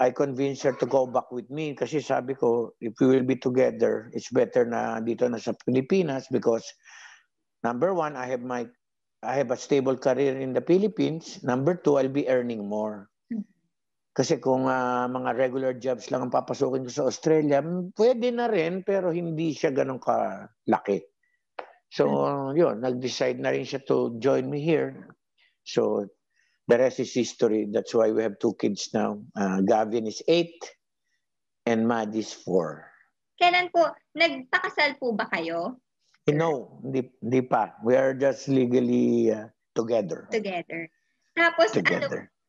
I convinced her to go back with me kasi sabi ko, if we will be together, it's better na dito na sa Pilipinas because number one, I have my I have a stable career in the Philippines. Number two, I'll be earning more. Kasi kung uh, mga regular jobs lang ang papasukin ko sa Australia, pwede na rin pero hindi siya ganun kalaki. So, yun, nag-decide na rin siya to join me here. So, the rest is history. That's why we have two kids now. Uh, Gavin is eight and Mad is four. Kailan po, nagpakasal po ba kayo? Eh, no, hindi, hindi pa. We are just legally uh, together. Together. Tapos together. ano,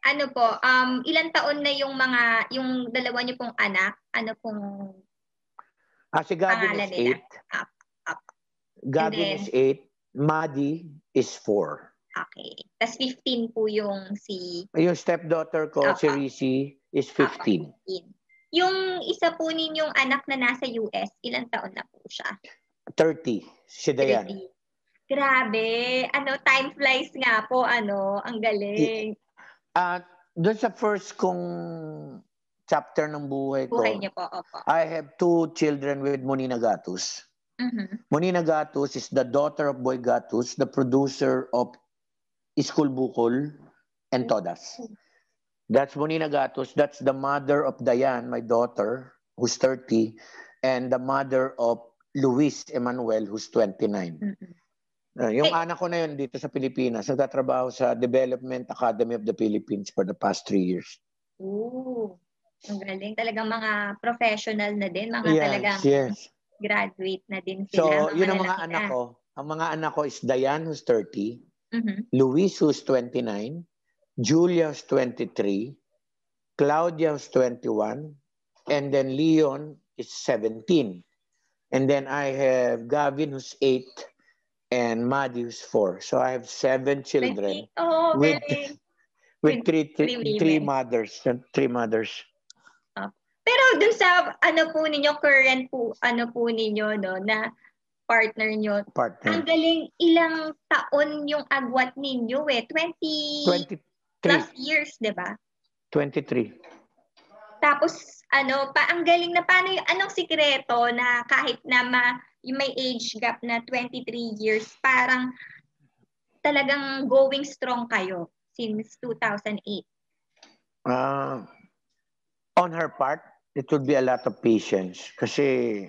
ano po, um, ilan taon na yung mga, yung dalawa niyo pong anak? Ano pong Ah, si Gavin is nila? eight. Up, up. Gavin then, is eight. Maddie is four. Okay. Tapos 15 po yung si... Yung stepdaughter ko, okay. si Risi, is 15. Okay. Yung isa po ninyong anak na nasa US, ilang taon na po siya? 30. Si Dayan. 30. Grabe. Ano, time flies nga po. Ano, ang galing. At uh, doon sa first kong chapter ng buhay ko, buhay niyo po, opo. I have two children with Monina Gatus. Mm-hmm. Monina Gatus is the daughter of Boy Gatus, the producer of Iskul Bukol, and Todas. That's Monina Gatos. That's the mother of Diane, my daughter, who's 30, and the mother of Luis Emmanuel, who's 29. Mm-hmm. Uh, yung hey. anak ko na yun dito sa Pilipinas, nagtatrabaho sa Development Academy of the Philippines for the past three years. Ooh, ang galing. Talagang mga professional na din. Mga yes, talagang yes. graduate na din sila. So, yun ang mga anak ko. Ang mga anak ko is Diane, who's 30, Mm-hmm. Luis, who's 29, Julia's 23, Claudia's 21, and then Leon is 17. And then I have Gavin, who's 8, and Maddie, who's 4. So I have seven children oh, with, with three, three, three mothers. Three mothers. Uh, pero dun sa ano po ninyo, current po, ano po ninyo, no, na partner nyo. Partner. Ang galing, ilang taon yung agwat ninyo eh? 20 23. plus years, di ba? 23. Tapos, ano, pa, ang galing na paano yung, anong sikreto na kahit na ma, yung may age gap na 23 years, parang talagang going strong kayo since 2008? Uh, on her part, it would be a lot of patience. Kasi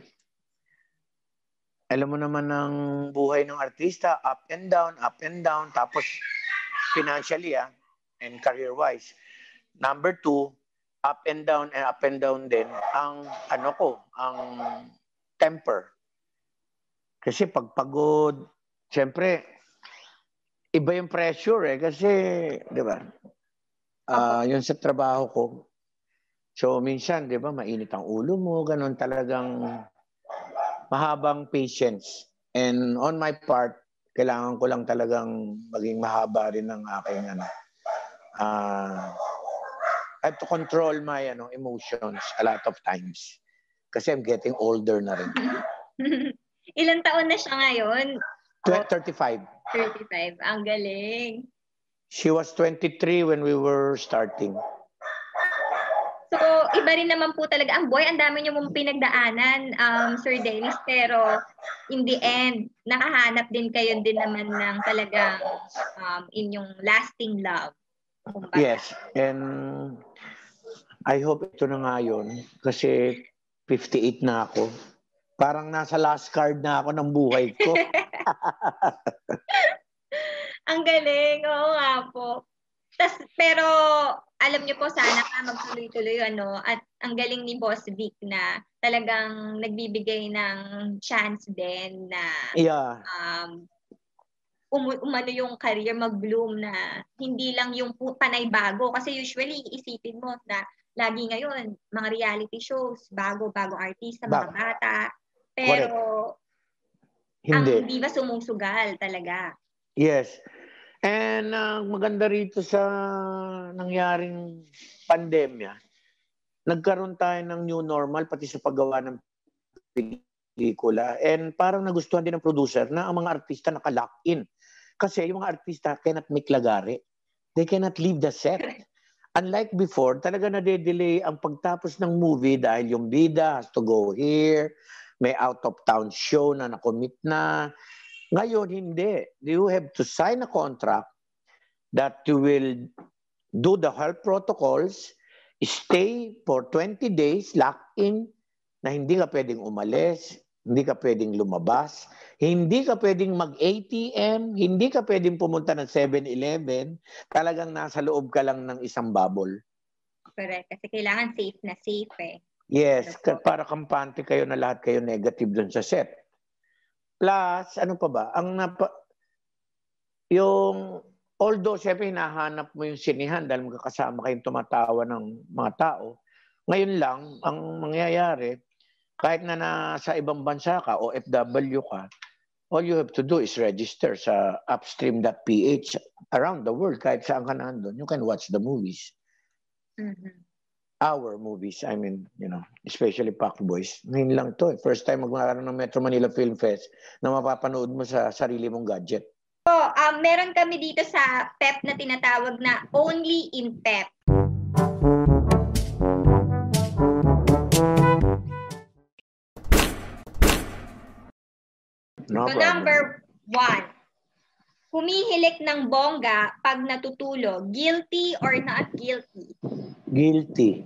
alam mo naman ng buhay ng artista, up and down, up and down, tapos financially ah, and career-wise. Number two, up and down and up and down din ang ano ko, ang temper. Kasi pag pagod, syempre, iba yung pressure eh. Kasi, di ba, uh, yun sa trabaho ko. So, minsan, di ba, mainit ang ulo mo, ganun talagang mahabang patience. And on my part, kailangan ko lang talagang maging mahaba rin ng aking ano. Uh, I have to control my ano emotions a lot of times. Kasi I'm getting older na rin. <laughs> Ilan taon na siya ngayon? 35. 35. Ang galing. She was 23 when we were starting. So, iba rin naman po talaga. Ang boy, ang dami niyo mong pinagdaanan, um, Sir Dennis. Pero, in the end, nakahanap din kayo din naman ng talagang um, inyong lasting love. Kumbaga. Yes. And I hope ito na nga yun. Kasi 58 na ako. Parang nasa last card na ako ng buhay ko. <laughs> ang galing. Oo nga po. Tas, pero alam niyo po sana ka magtuloy-tuloy ano at ang galing ni Boss Vic na talagang nagbibigay ng chance din na yeah. um um, umano yung career mag-bloom na hindi lang yung panay bago kasi usually isipin mo na lagi ngayon mga reality shows bago bago artista mga ba- bata pero Correct. hindi ang diva sumusugal talaga yes And uh, maganda rito sa nangyaring pandemya, nagkaroon tayo ng new normal pati sa paggawa ng pelikula. And parang nagustuhan din ng producer na ang mga artista naka-lock in. Kasi yung mga artista cannot make lagari. They cannot leave the set. Unlike before, talaga nade-delay ang pagtapos ng movie dahil yung bida has to go here, may out-of-town show na nakomit na. Ngayon, hindi. You have to sign a contract that you will do the health protocols, stay for 20 days, lock in, na hindi ka pwedeng umalis, hindi ka pwedeng lumabas, hindi ka pwedeng mag-ATM, hindi ka pwedeng pumunta ng 7-Eleven, talagang nasa loob ka lang ng isang bubble. Correct. Kasi kailangan safe na safe eh. Yes, para kampante kayo na lahat kayo negative doon sa set. Plus, ano pa ba? Ang napa, yung although syempre hinahanap mo yung sinihan dahil magkakasama kayong tumatawa ng mga tao, ngayon lang, ang mangyayari, kahit na nasa ibang bansa ka o FW ka, all you have to do is register sa upstream.ph around the world, kahit saan ka nandun, you can watch the movies. Mm-hmm. Our movies, I mean, you know, especially Pac Boys. Ngayon lang to, eh. first time magmakaroon ng Metro Manila Film Fest na mapapanood mo sa sarili mong gadget. So, um, meron kami dito sa PEP na tinatawag na Only in PEP. No so, problem. number one, humihilik ng bongga pag natutulog. Guilty or not guilty? Guilty.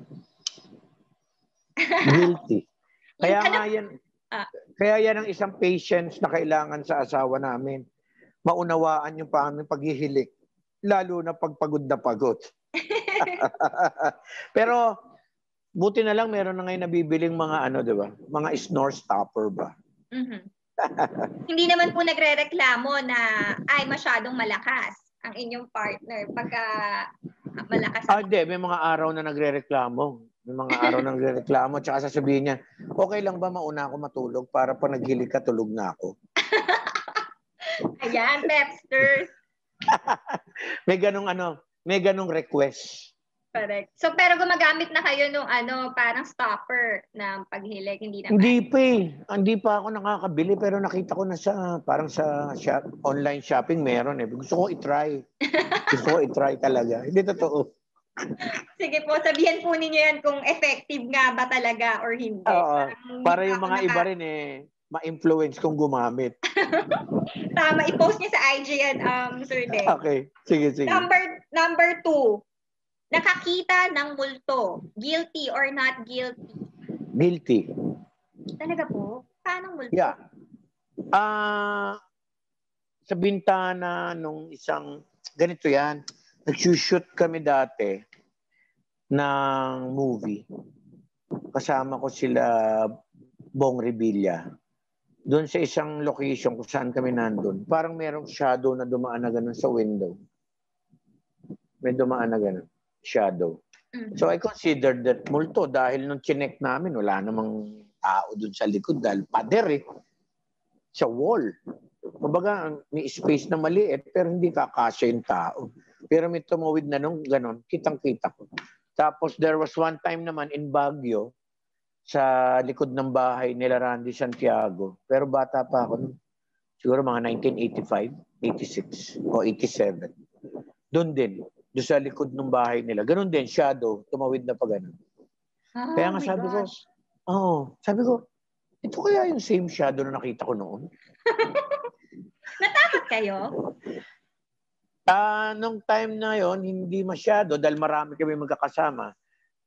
<laughs> Guilty. Kaya Yung nga ano- yan, Ah. kaya yan ang isang patience na kailangan sa asawa namin. Maunawaan yung aming paghihilik. Lalo na pag pagod na pagod. <laughs> Pero, buti na lang meron na ngayon nabibiling mga ano, di ba? Mga snore stopper ba? Mhm. Hindi naman po nagre-reklamo na ay masyadong malakas ang inyong partner pagka malakas Ah, hindi. May mga araw na nagre-reklamo. May mga araw na nagre-reklamo. Tsaka sasabihin niya, okay lang ba mauna ako matulog para pa naghilig ka, tulog na ako? <laughs> Ayan, Pepsters. <laughs> May ganong ano, may ganong request. Correct. So, pero gumagamit na kayo nung ano, parang stopper ng paghilig. Hindi naman. Hindi pa eh. Hindi pa ako nakakabili pero nakita ko na sa parang sa shop, online shopping meron eh. Gusto ko i-try. <laughs> Gusto ko i-try talaga. Hindi totoo. Sige po, sabihan po ninyo yan kung effective nga ba talaga or hindi. Oo. Parang Para yung mga ako iba rin eh, ma-influence kung gumamit. <laughs> Tama, i-post niya sa IG yan, um, Sir Dave. Okay. Sige, sige. Number number two, nakakita ng multo. Guilty or not guilty? Guilty. Talaga po? Paano multo? Yeah. Ah, sa bintana nung isang, ganito yan, nagsushoot kami dati ng movie. Kasama ko sila Bong Revilla. Doon sa isang location kung saan kami nandun, parang merong shadow na dumaan na ganun sa window. May dumaan na ganun, shadow. So I considered that multo dahil nung chinek namin, wala namang tao dun sa likod dahil pader eh. Sa wall. Kumbaga, may space na maliit pero hindi kakasya yung tao. Pero may tumawid na nung ganon, kitang-kita ko. Tapos there was one time naman in Baguio, sa likod ng bahay nila Randy Santiago. Pero bata pa ako. Siguro mga 1985, 86 o 87. Doon din. Doon sa likod ng bahay nila. Ganon din, shadow. Tumawid na pa ganon. Oh Kaya nga sabi ko, gosh. oh, sabi ko, ito kaya yung same shadow na nakita ko noon? <laughs> Natakot kayo? Ah, nung time na yon hindi masyado dahil marami kami magkakasama.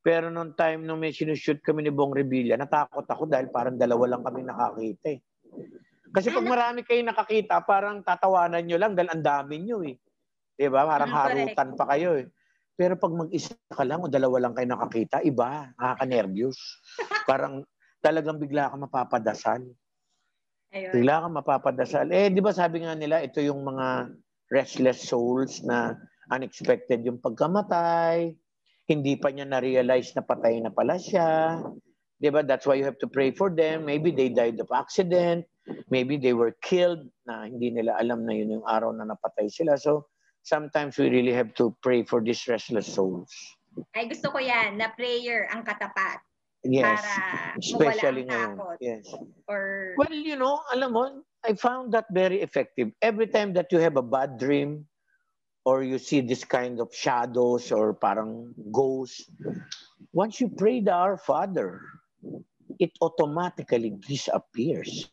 Pero nung time nung may sinushoot kami ni Bong Revilla, natakot ako dahil parang dalawa lang kami nakakita eh. Kasi pag marami kayo nakakita, parang tatawanan nyo lang dahil ang dami nyo eh. Di ba? Parang harutan pa kayo eh. Pero pag mag-isa ka lang o dalawa lang kayo nakakita, iba, nakaka-nervyos. <laughs> parang talagang bigla ka mapapadasal. Ayun. Bigla kang mapapadasal. Eh, di ba sabi nga nila, ito yung mga restless souls na unexpected yung pagkamatay, hindi pa niya na-realize na patay na pala siya. Di ba? That's why you have to pray for them. Maybe they died of accident. Maybe they were killed na hindi nila alam na yun yung araw na napatay sila. So, sometimes we really have to pray for these restless souls. Ay, gusto ko yan, na prayer ang katapat. Yes. Para Especially ngayon. takot. Yes. Or, Well, you know, alam mo, I found that very effective. Every time that you have a bad dream or you see this kind of shadows or parang ghosts, once you pray the Our Father, it automatically disappears.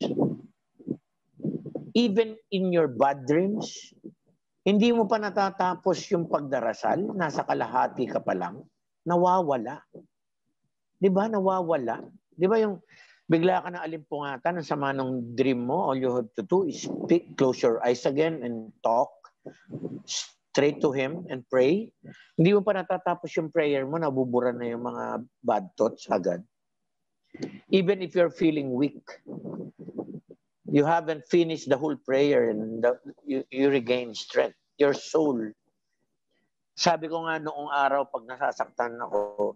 Even in your bad dreams, hindi mo pa natatapos yung pagdarasal, nasa kalahati ka pa lang, nawawala. 'Di ba? Nawawala. 'Di ba yung bigla ka na alimpungatan ng sama ng dream mo, all you have to do is speak, close your eyes again and talk straight to Him and pray. Hindi mo pa natatapos yung prayer mo, nabubura na yung mga bad thoughts agad. Even if you're feeling weak, you haven't finished the whole prayer and the, you, you regain strength. Your soul. Sabi ko nga noong araw pag nasasaktan ako,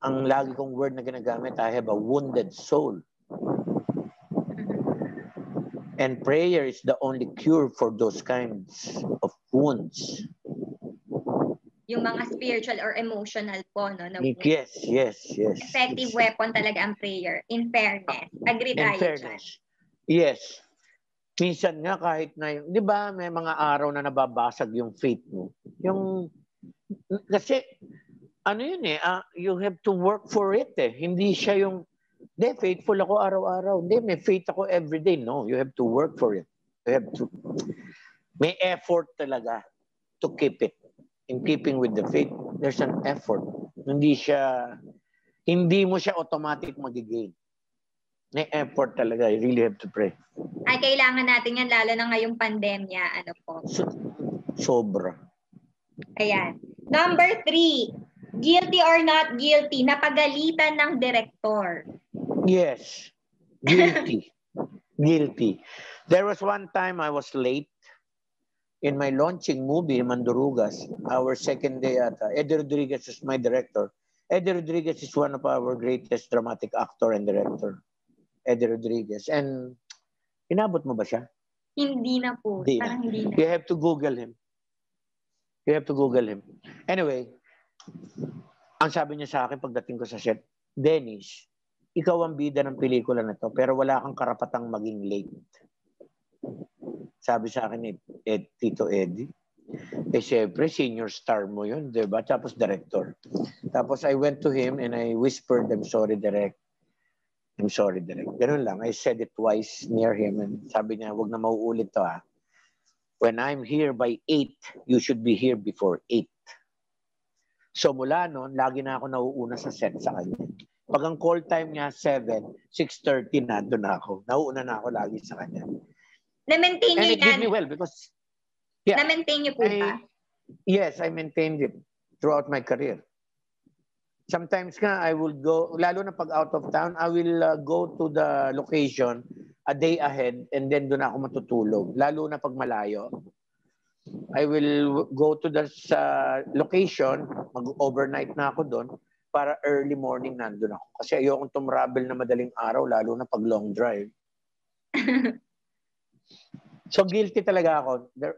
ang lagi kong word na ginagamit, I have a wounded soul. And prayer is the only cure for those kinds of wounds. Yung mga spiritual or emotional po, no? Na yes, yes, yes. Effective weapon talaga ang prayer. In fairness. Agree In tayo fairness. dyan. Yes. Minsan nga kahit na yung, di ba may mga araw na nababasag yung faith mo. Yung, kasi ano yun eh, uh, you have to work for it eh. Hindi siya yung, hindi, faithful ako araw-araw. Hindi, may faith ako everyday. No, you have to work for it. You have to, may effort talaga to keep it. In keeping with the faith, there's an effort. Hindi siya, hindi mo siya automatic magigain. May effort talaga. You really have to pray. Ay, kailangan natin yan, lalo na ngayong pandemya. Ano po? So, sobra. Ayan. Number three, guilty or not guilty, napagalitan ng director. Yes. Guilty. <laughs> guilty. There was one time I was late in my launching movie, Mandurugas, our second day at uh, Eddie Rodriguez is my director. Eddie Rodriguez is one of our greatest dramatic actor and director. Eddie Rodriguez. And inabot mo ba siya? Hindi na po. Hindi Parang hindi na. You have to Google him. You have to Google him. Anyway, ang sabi niya sa akin pagdating ko sa set, Dennis, ikaw ang bida ng pelikula na to, pero wala kang karapatang maging late. Sabi sa akin ni Ed, Tito Eddie. Eh syempre, senior star mo yun, di ba? Tapos director. Tapos I went to him and I whispered, I'm sorry, direct. I'm sorry, direct. Ganun lang. I said it twice near him and sabi niya, wag na mauulit to ha. When I'm here by 8, you should be here before 8. So mula noon, lagi na ako nauuna sa set sa kanya. Pag ang call time niya 7, 6.30 na doon ako. Nauuna na ako lagi sa kanya. Na-maintain And niyo it did yan. me well because yeah, Na-maintain niyo po ba? I, yes, I maintained it throughout my career. Sometimes nga I will go, lalo na pag out of town, I will uh, go to the location a day ahead and then doon ako matutulog. Lalo na pag malayo. I will go to the uh, location, mag-overnight na ako doon para early morning nandun ako. Kasi ayokong tumravel na madaling araw, lalo na pag long drive. <laughs> so guilty talaga ako. There,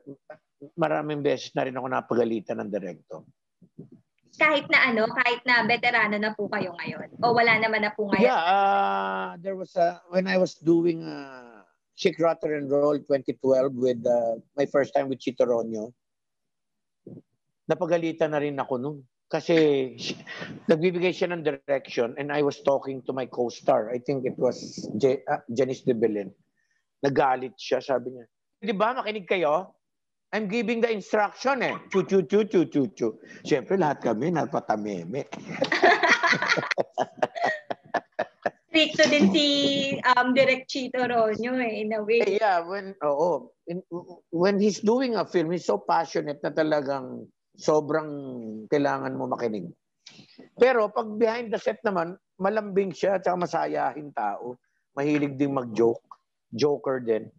maraming beses na rin ako napagalitan ng director. Kahit na ano, kahit na veterano na po kayo ngayon. O wala naman na po ngayon. Yeah, uh, there was a, when I was doing uh, Chick Rotter and Roll 2012 with uh, my first time with Chito Ronyo, napagalitan na rin ako nun. Kasi nagbibigay siya ng direction and I was talking to my co-star. I think it was Je- uh, Janice de Belen. Nagalit siya, sabi niya. Di ba, makinig kayo? I'm giving the instruction eh. Chu, chu, chu, chu, chu, chu. Siyempre, lahat kami napatameme. Stricto <laughs> din si um, Direk Chito Ronyo eh, in a way. Yeah, when oo, in, when he's doing a film, he's so passionate na talagang sobrang kailangan mo makinig. Pero pag behind the set naman, malambing siya at masayahin tao. Mahilig din mag-joke. Joker din.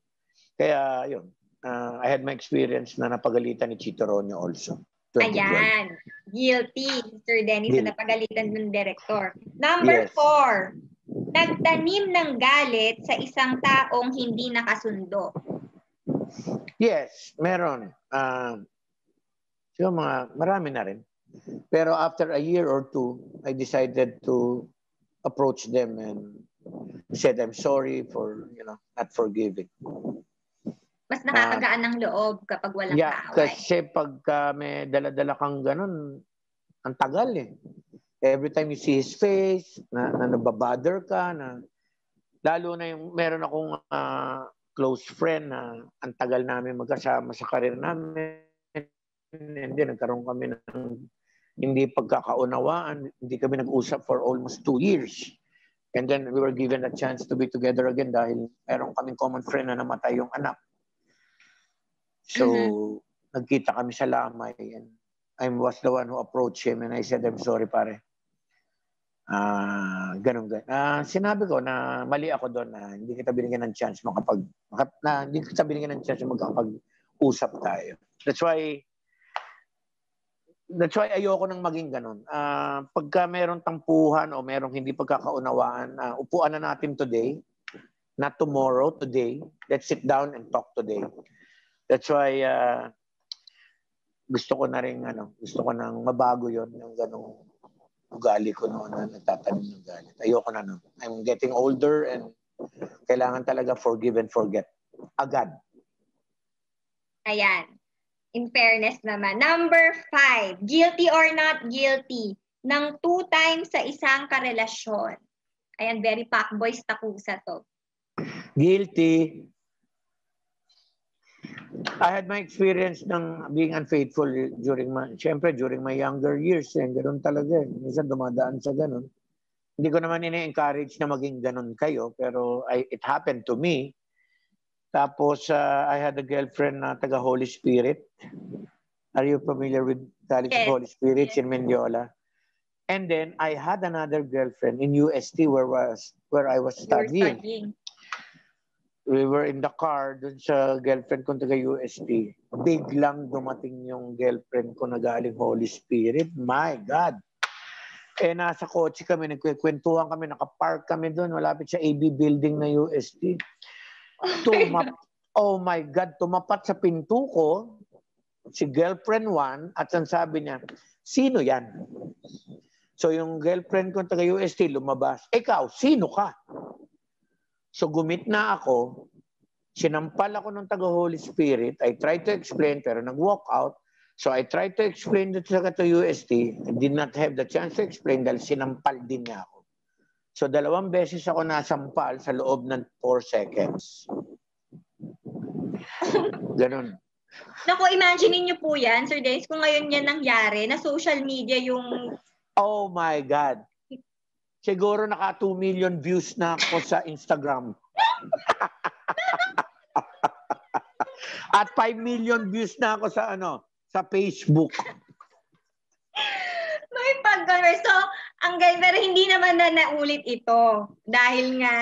Kaya yun, uh, I had my experience na napagalitan ni Chito Ronyo also. 2012. Ayan. Guilty, Sir Dennis, Guilty. na napagalitan ng director. Number Yes. four, nagtanim ng galit sa isang taong hindi nakasundo. Yes, meron. Uh, so mga, marami na rin. Pero after a year or two, I decided to approach them and said, I'm sorry for, you know, not forgiving. Mas nakakagaan ng loob kapag walang yeah, kaaway. kasi pagka may dala-dala kang ganun, ang tagal eh. Every time you see his face, na, na nababother ka, na lalo na yung meron akong uh, close friend na ang tagal namin magkasama sa karir namin. Hindi, nagkaroon kami ng hindi pagkakaunawaan. Hindi kami nag-usap for almost two years. And then we were given a chance to be together again dahil meron kaming common friend na namatay yung anak. So, mm-hmm. nagkita kami sa Lamay and I was the one who approached him and I said, I'm sorry pare. Ah, uh, ganun ganun. Uh, sinabi ko na mali ako doon na hindi kita binigyan ng chance makapag makap, na hindi kita binigyan ng chance magkakapag-usap tayo. That's why That's why ayoko nang maging ganun. Uh, pagka meron tampuhan o merong hindi pagkakaunawaan, uh, upuan na natin today, not tomorrow, today. Let's sit down and talk today. That's why uh, gusto ko na rin ano, gusto ko nang mabago 'yon yung ganung ugali ko noon na nagtatanim ng galit. Ayoko na no. I'm getting older and kailangan talaga forgive and forget. Agad. Ayan. In fairness naman. Number five, guilty or not guilty ng two times sa isang karelasyon. Ayan, very boys takusa to. Guilty I had my experience ng being unfaithful during my, syempre during my younger years. Eh, ganun talaga. Eh. Minsan dumadaan sa ganun. Hindi ko naman ini-encourage na maging ganun kayo, pero I, it happened to me. Tapos, uh, I had a girlfriend na taga Holy Spirit. Are you familiar with College yes. of Holy Spirits yes. in Mendiola? And then, I had another girlfriend in UST where was where I was studying. studying we were in the car dun sa girlfriend ko taga UST. Biglang dumating yung girlfriend ko na galing Holy Spirit. My God! Eh, nasa kotse kami, nagkikwentuhan kami, nakapark kami doon, malapit sa AB building na UST. Tumap oh my God, tumapat sa pinto ko, si girlfriend one, at ang sabi niya, sino yan? So yung girlfriend ko taga UST lumabas, ikaw, sino ka? So gumit na ako, sinampal ako ng taga Holy Spirit. I tried to explain pero nag-walk out. So I tried to explain to sa to UST. I did not have the chance to explain dahil sinampal din niya ako. So dalawang beses ako nasampal sa loob ng 4 seconds. Ganon. Naku, imagine niyo po yan, Sir Dennis, kung ngayon yan nangyari, na social media yung... Oh my God siguro naka 2 million views na ako sa Instagram. <laughs> At 5 million views na ako sa ano, sa Facebook. May pag So, ang pero hindi naman na naulit ito. Dahil nga...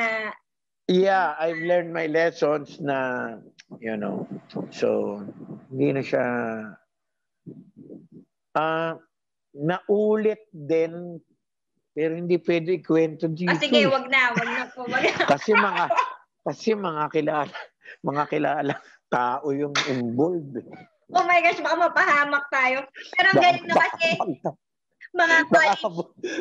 Yeah, I've learned my lessons na, you know, so, hindi na siya... Uh, naulit din pero hindi pwede ikwento dito. Ah, sige, wag na, wag na po. Wag na. <laughs> kasi mga kasi mga kilala mga kilala tao yung involved. Oh my gosh, baka mapahamak tayo. Pero baka, galing na kasi mga college. Baka,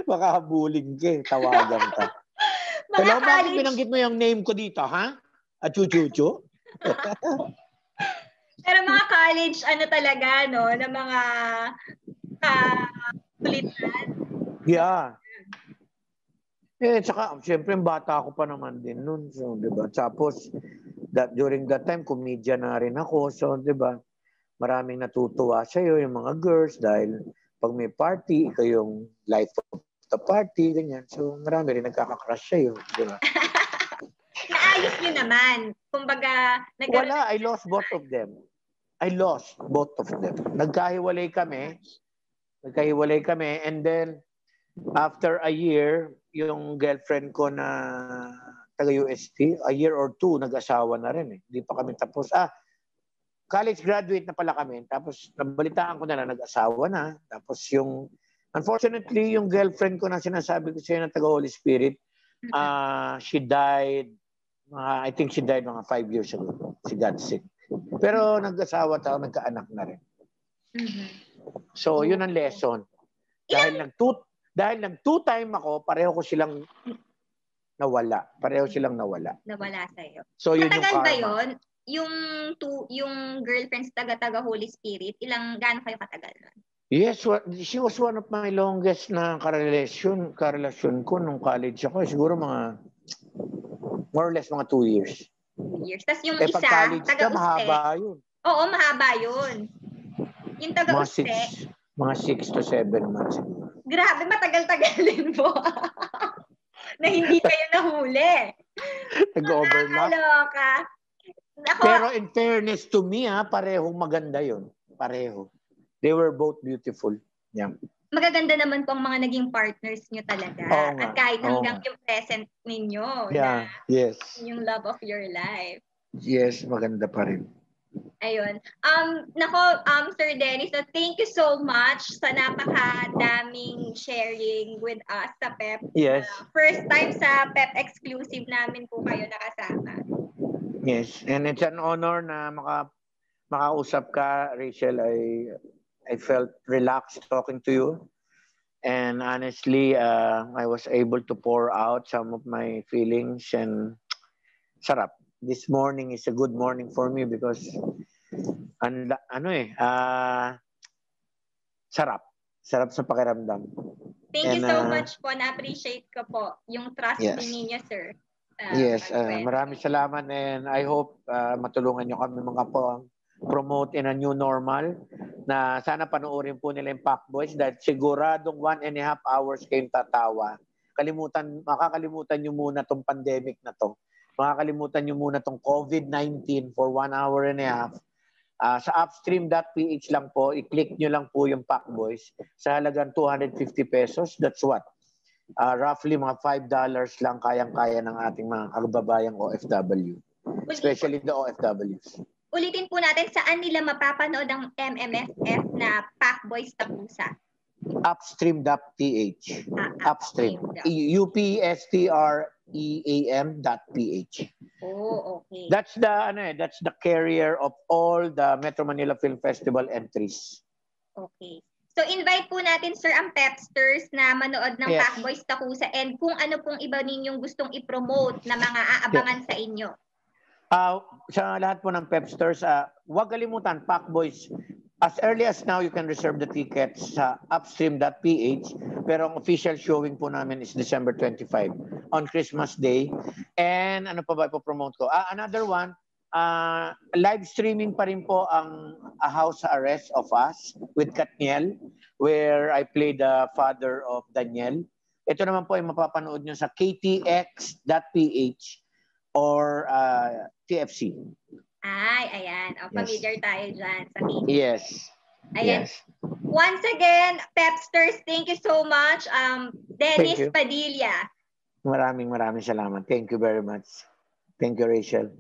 baka habuling ka eh, tawagan ka. <laughs> mga Hello, college. bakit binanggit mo yung name ko dito, ha? At chuchuchu? <laughs> Pero mga college, ano talaga, no, na mga uh, kulitan. Yeah. Eh, tsaka, siyempre, bata ako pa naman din nun. So, di ba? Tapos, that, during that time, comedian na rin ako. So, di ba? Maraming natutuwa sa'yo, yung mga girls, dahil pag may party, ikaw yung life of the party, ganyan. So, marami rin nagkakakrush sa'yo. Di ba? <laughs> Naayos nyo naman. Kumbaga, nag- Wala, I lost both of them. I lost both of them. Nagkahiwalay kami. Nagkahiwalay kami. And then, after a year, yung girlfriend ko na taga UST, a year or two, nag-asawa na rin eh. Hindi pa kami tapos. Ah, college graduate na pala kami. Tapos nabalitaan ko na na nag-asawa na. Tapos yung, unfortunately, yung girlfriend ko na sinasabi ko siya na taga Holy Spirit, uh, she died, uh, I think she died mga five years ago. She got sick. Pero nag-asawa tayo, nagkaanak na rin. Mm-hmm. So, yun ang lesson. Dahil nag-two, dahil nag two-time ako, pareho ko silang nawala. Pareho silang nawala. Nawala sa'yo. So, yun Matagal yung ba yun? yung two, yung girlfriends taga-taga Holy Spirit, ilang gaano kayo katagal nun? Yes, she was one of my longest na karelasyon, karelasyon ko nung college ako. Siguro mga, more or less mga two years. Two years. Tapos yung Eh, isa, college ka, taga-uste. mahaba yun. Oo, mahaba yun. Yung taga-uste, mga six to seven months siguro. grabe, matagal-tagal din po. <laughs> na hindi kayo nahuli. Nag-overlap. Nakakaloka. Ako, Pero in fairness to me, ha, parehong maganda yun. Pareho. They were both beautiful. Yeah. magaganda naman po ang mga naging partners nyo talaga. Nga. At kahit hanggang nga. yung present ninyo Yeah. na Yes. yung love of your life. Yes, maganda pa rin. Ayun. Um, nako, um, Sir Dennis, so thank you so much sa napakadaming sharing with us sa PEP. Yes. Uh, first time sa PEP exclusive namin po kayo nakasama. Yes. And it's an honor na maka makausap ka, Rachel. I I felt relaxed talking to you. And honestly, uh, I was able to pour out some of my feelings and sarap. This morning is a good morning for me because an, ano eh, ah, sarap. Sarap sa pakiramdam. Thank you And, so uh, much po. Na-appreciate ko po yung trust Yes. din ninyo, sir. sa Yes, uh, maraming salamat and I hope uh, matulungan nyo kami mga po promote in a new normal na sana panoorin po nila yung Pac Boys dahil siguradong one and a half hours kayong tatawa. Kalimutan, makakalimutan nyo muna tong pandemic na to. Makakalimutan nyo muna tong COVID-19 for one hour and a half. Ah, sa upstream.ph lang po, i-click nyo lang po yung Pac Boys sa halagang 250 pesos. That's what? Ah, roughly mga $5 lang kayang-kaya ng ating mga kababayang OFW. Especially the OFWs. ulitin po natin saan nila mapapanood ang MMFF na Pack Boys Tapusa. Upstream.ph. Ah, Upstream. upstream. U-P-S-T-R-E-A-M dot PH. Oh, okay. That's the, ano eh, that's the carrier of all the Metro Manila Film Festival entries. Okay. So invite po natin sir ang Pepsters na manood ng Yes. Pack Boys Takusa and kung ano pong iba ninyong gustong i-promote na mga aabangan sa inyo. Uh, sa lahat po ng Pepsters, uh, huwag kalimutan, Pac Boys, as early as now, you can reserve the tickets sa upstream.ph. Pero ang official showing po namin is December 25 on Christmas Day. And ano pa ba ipopromote ko? Ah, another one, uh, live streaming pa rin po ang A House Arrest of Us with Katniel, where I play the father of Daniel. Ito naman po ay mapapanood nyo sa ktx.ph or uh, TFC. Ay, ayan. O, Yes. familiar tayo dyan sa KT. Yes. Ayan. Yes. Once again, Pepsters, thank you so much. Um, Dennis. Padilla. Maraming maraming salamat. Thank you very much. Thank you, Rachel.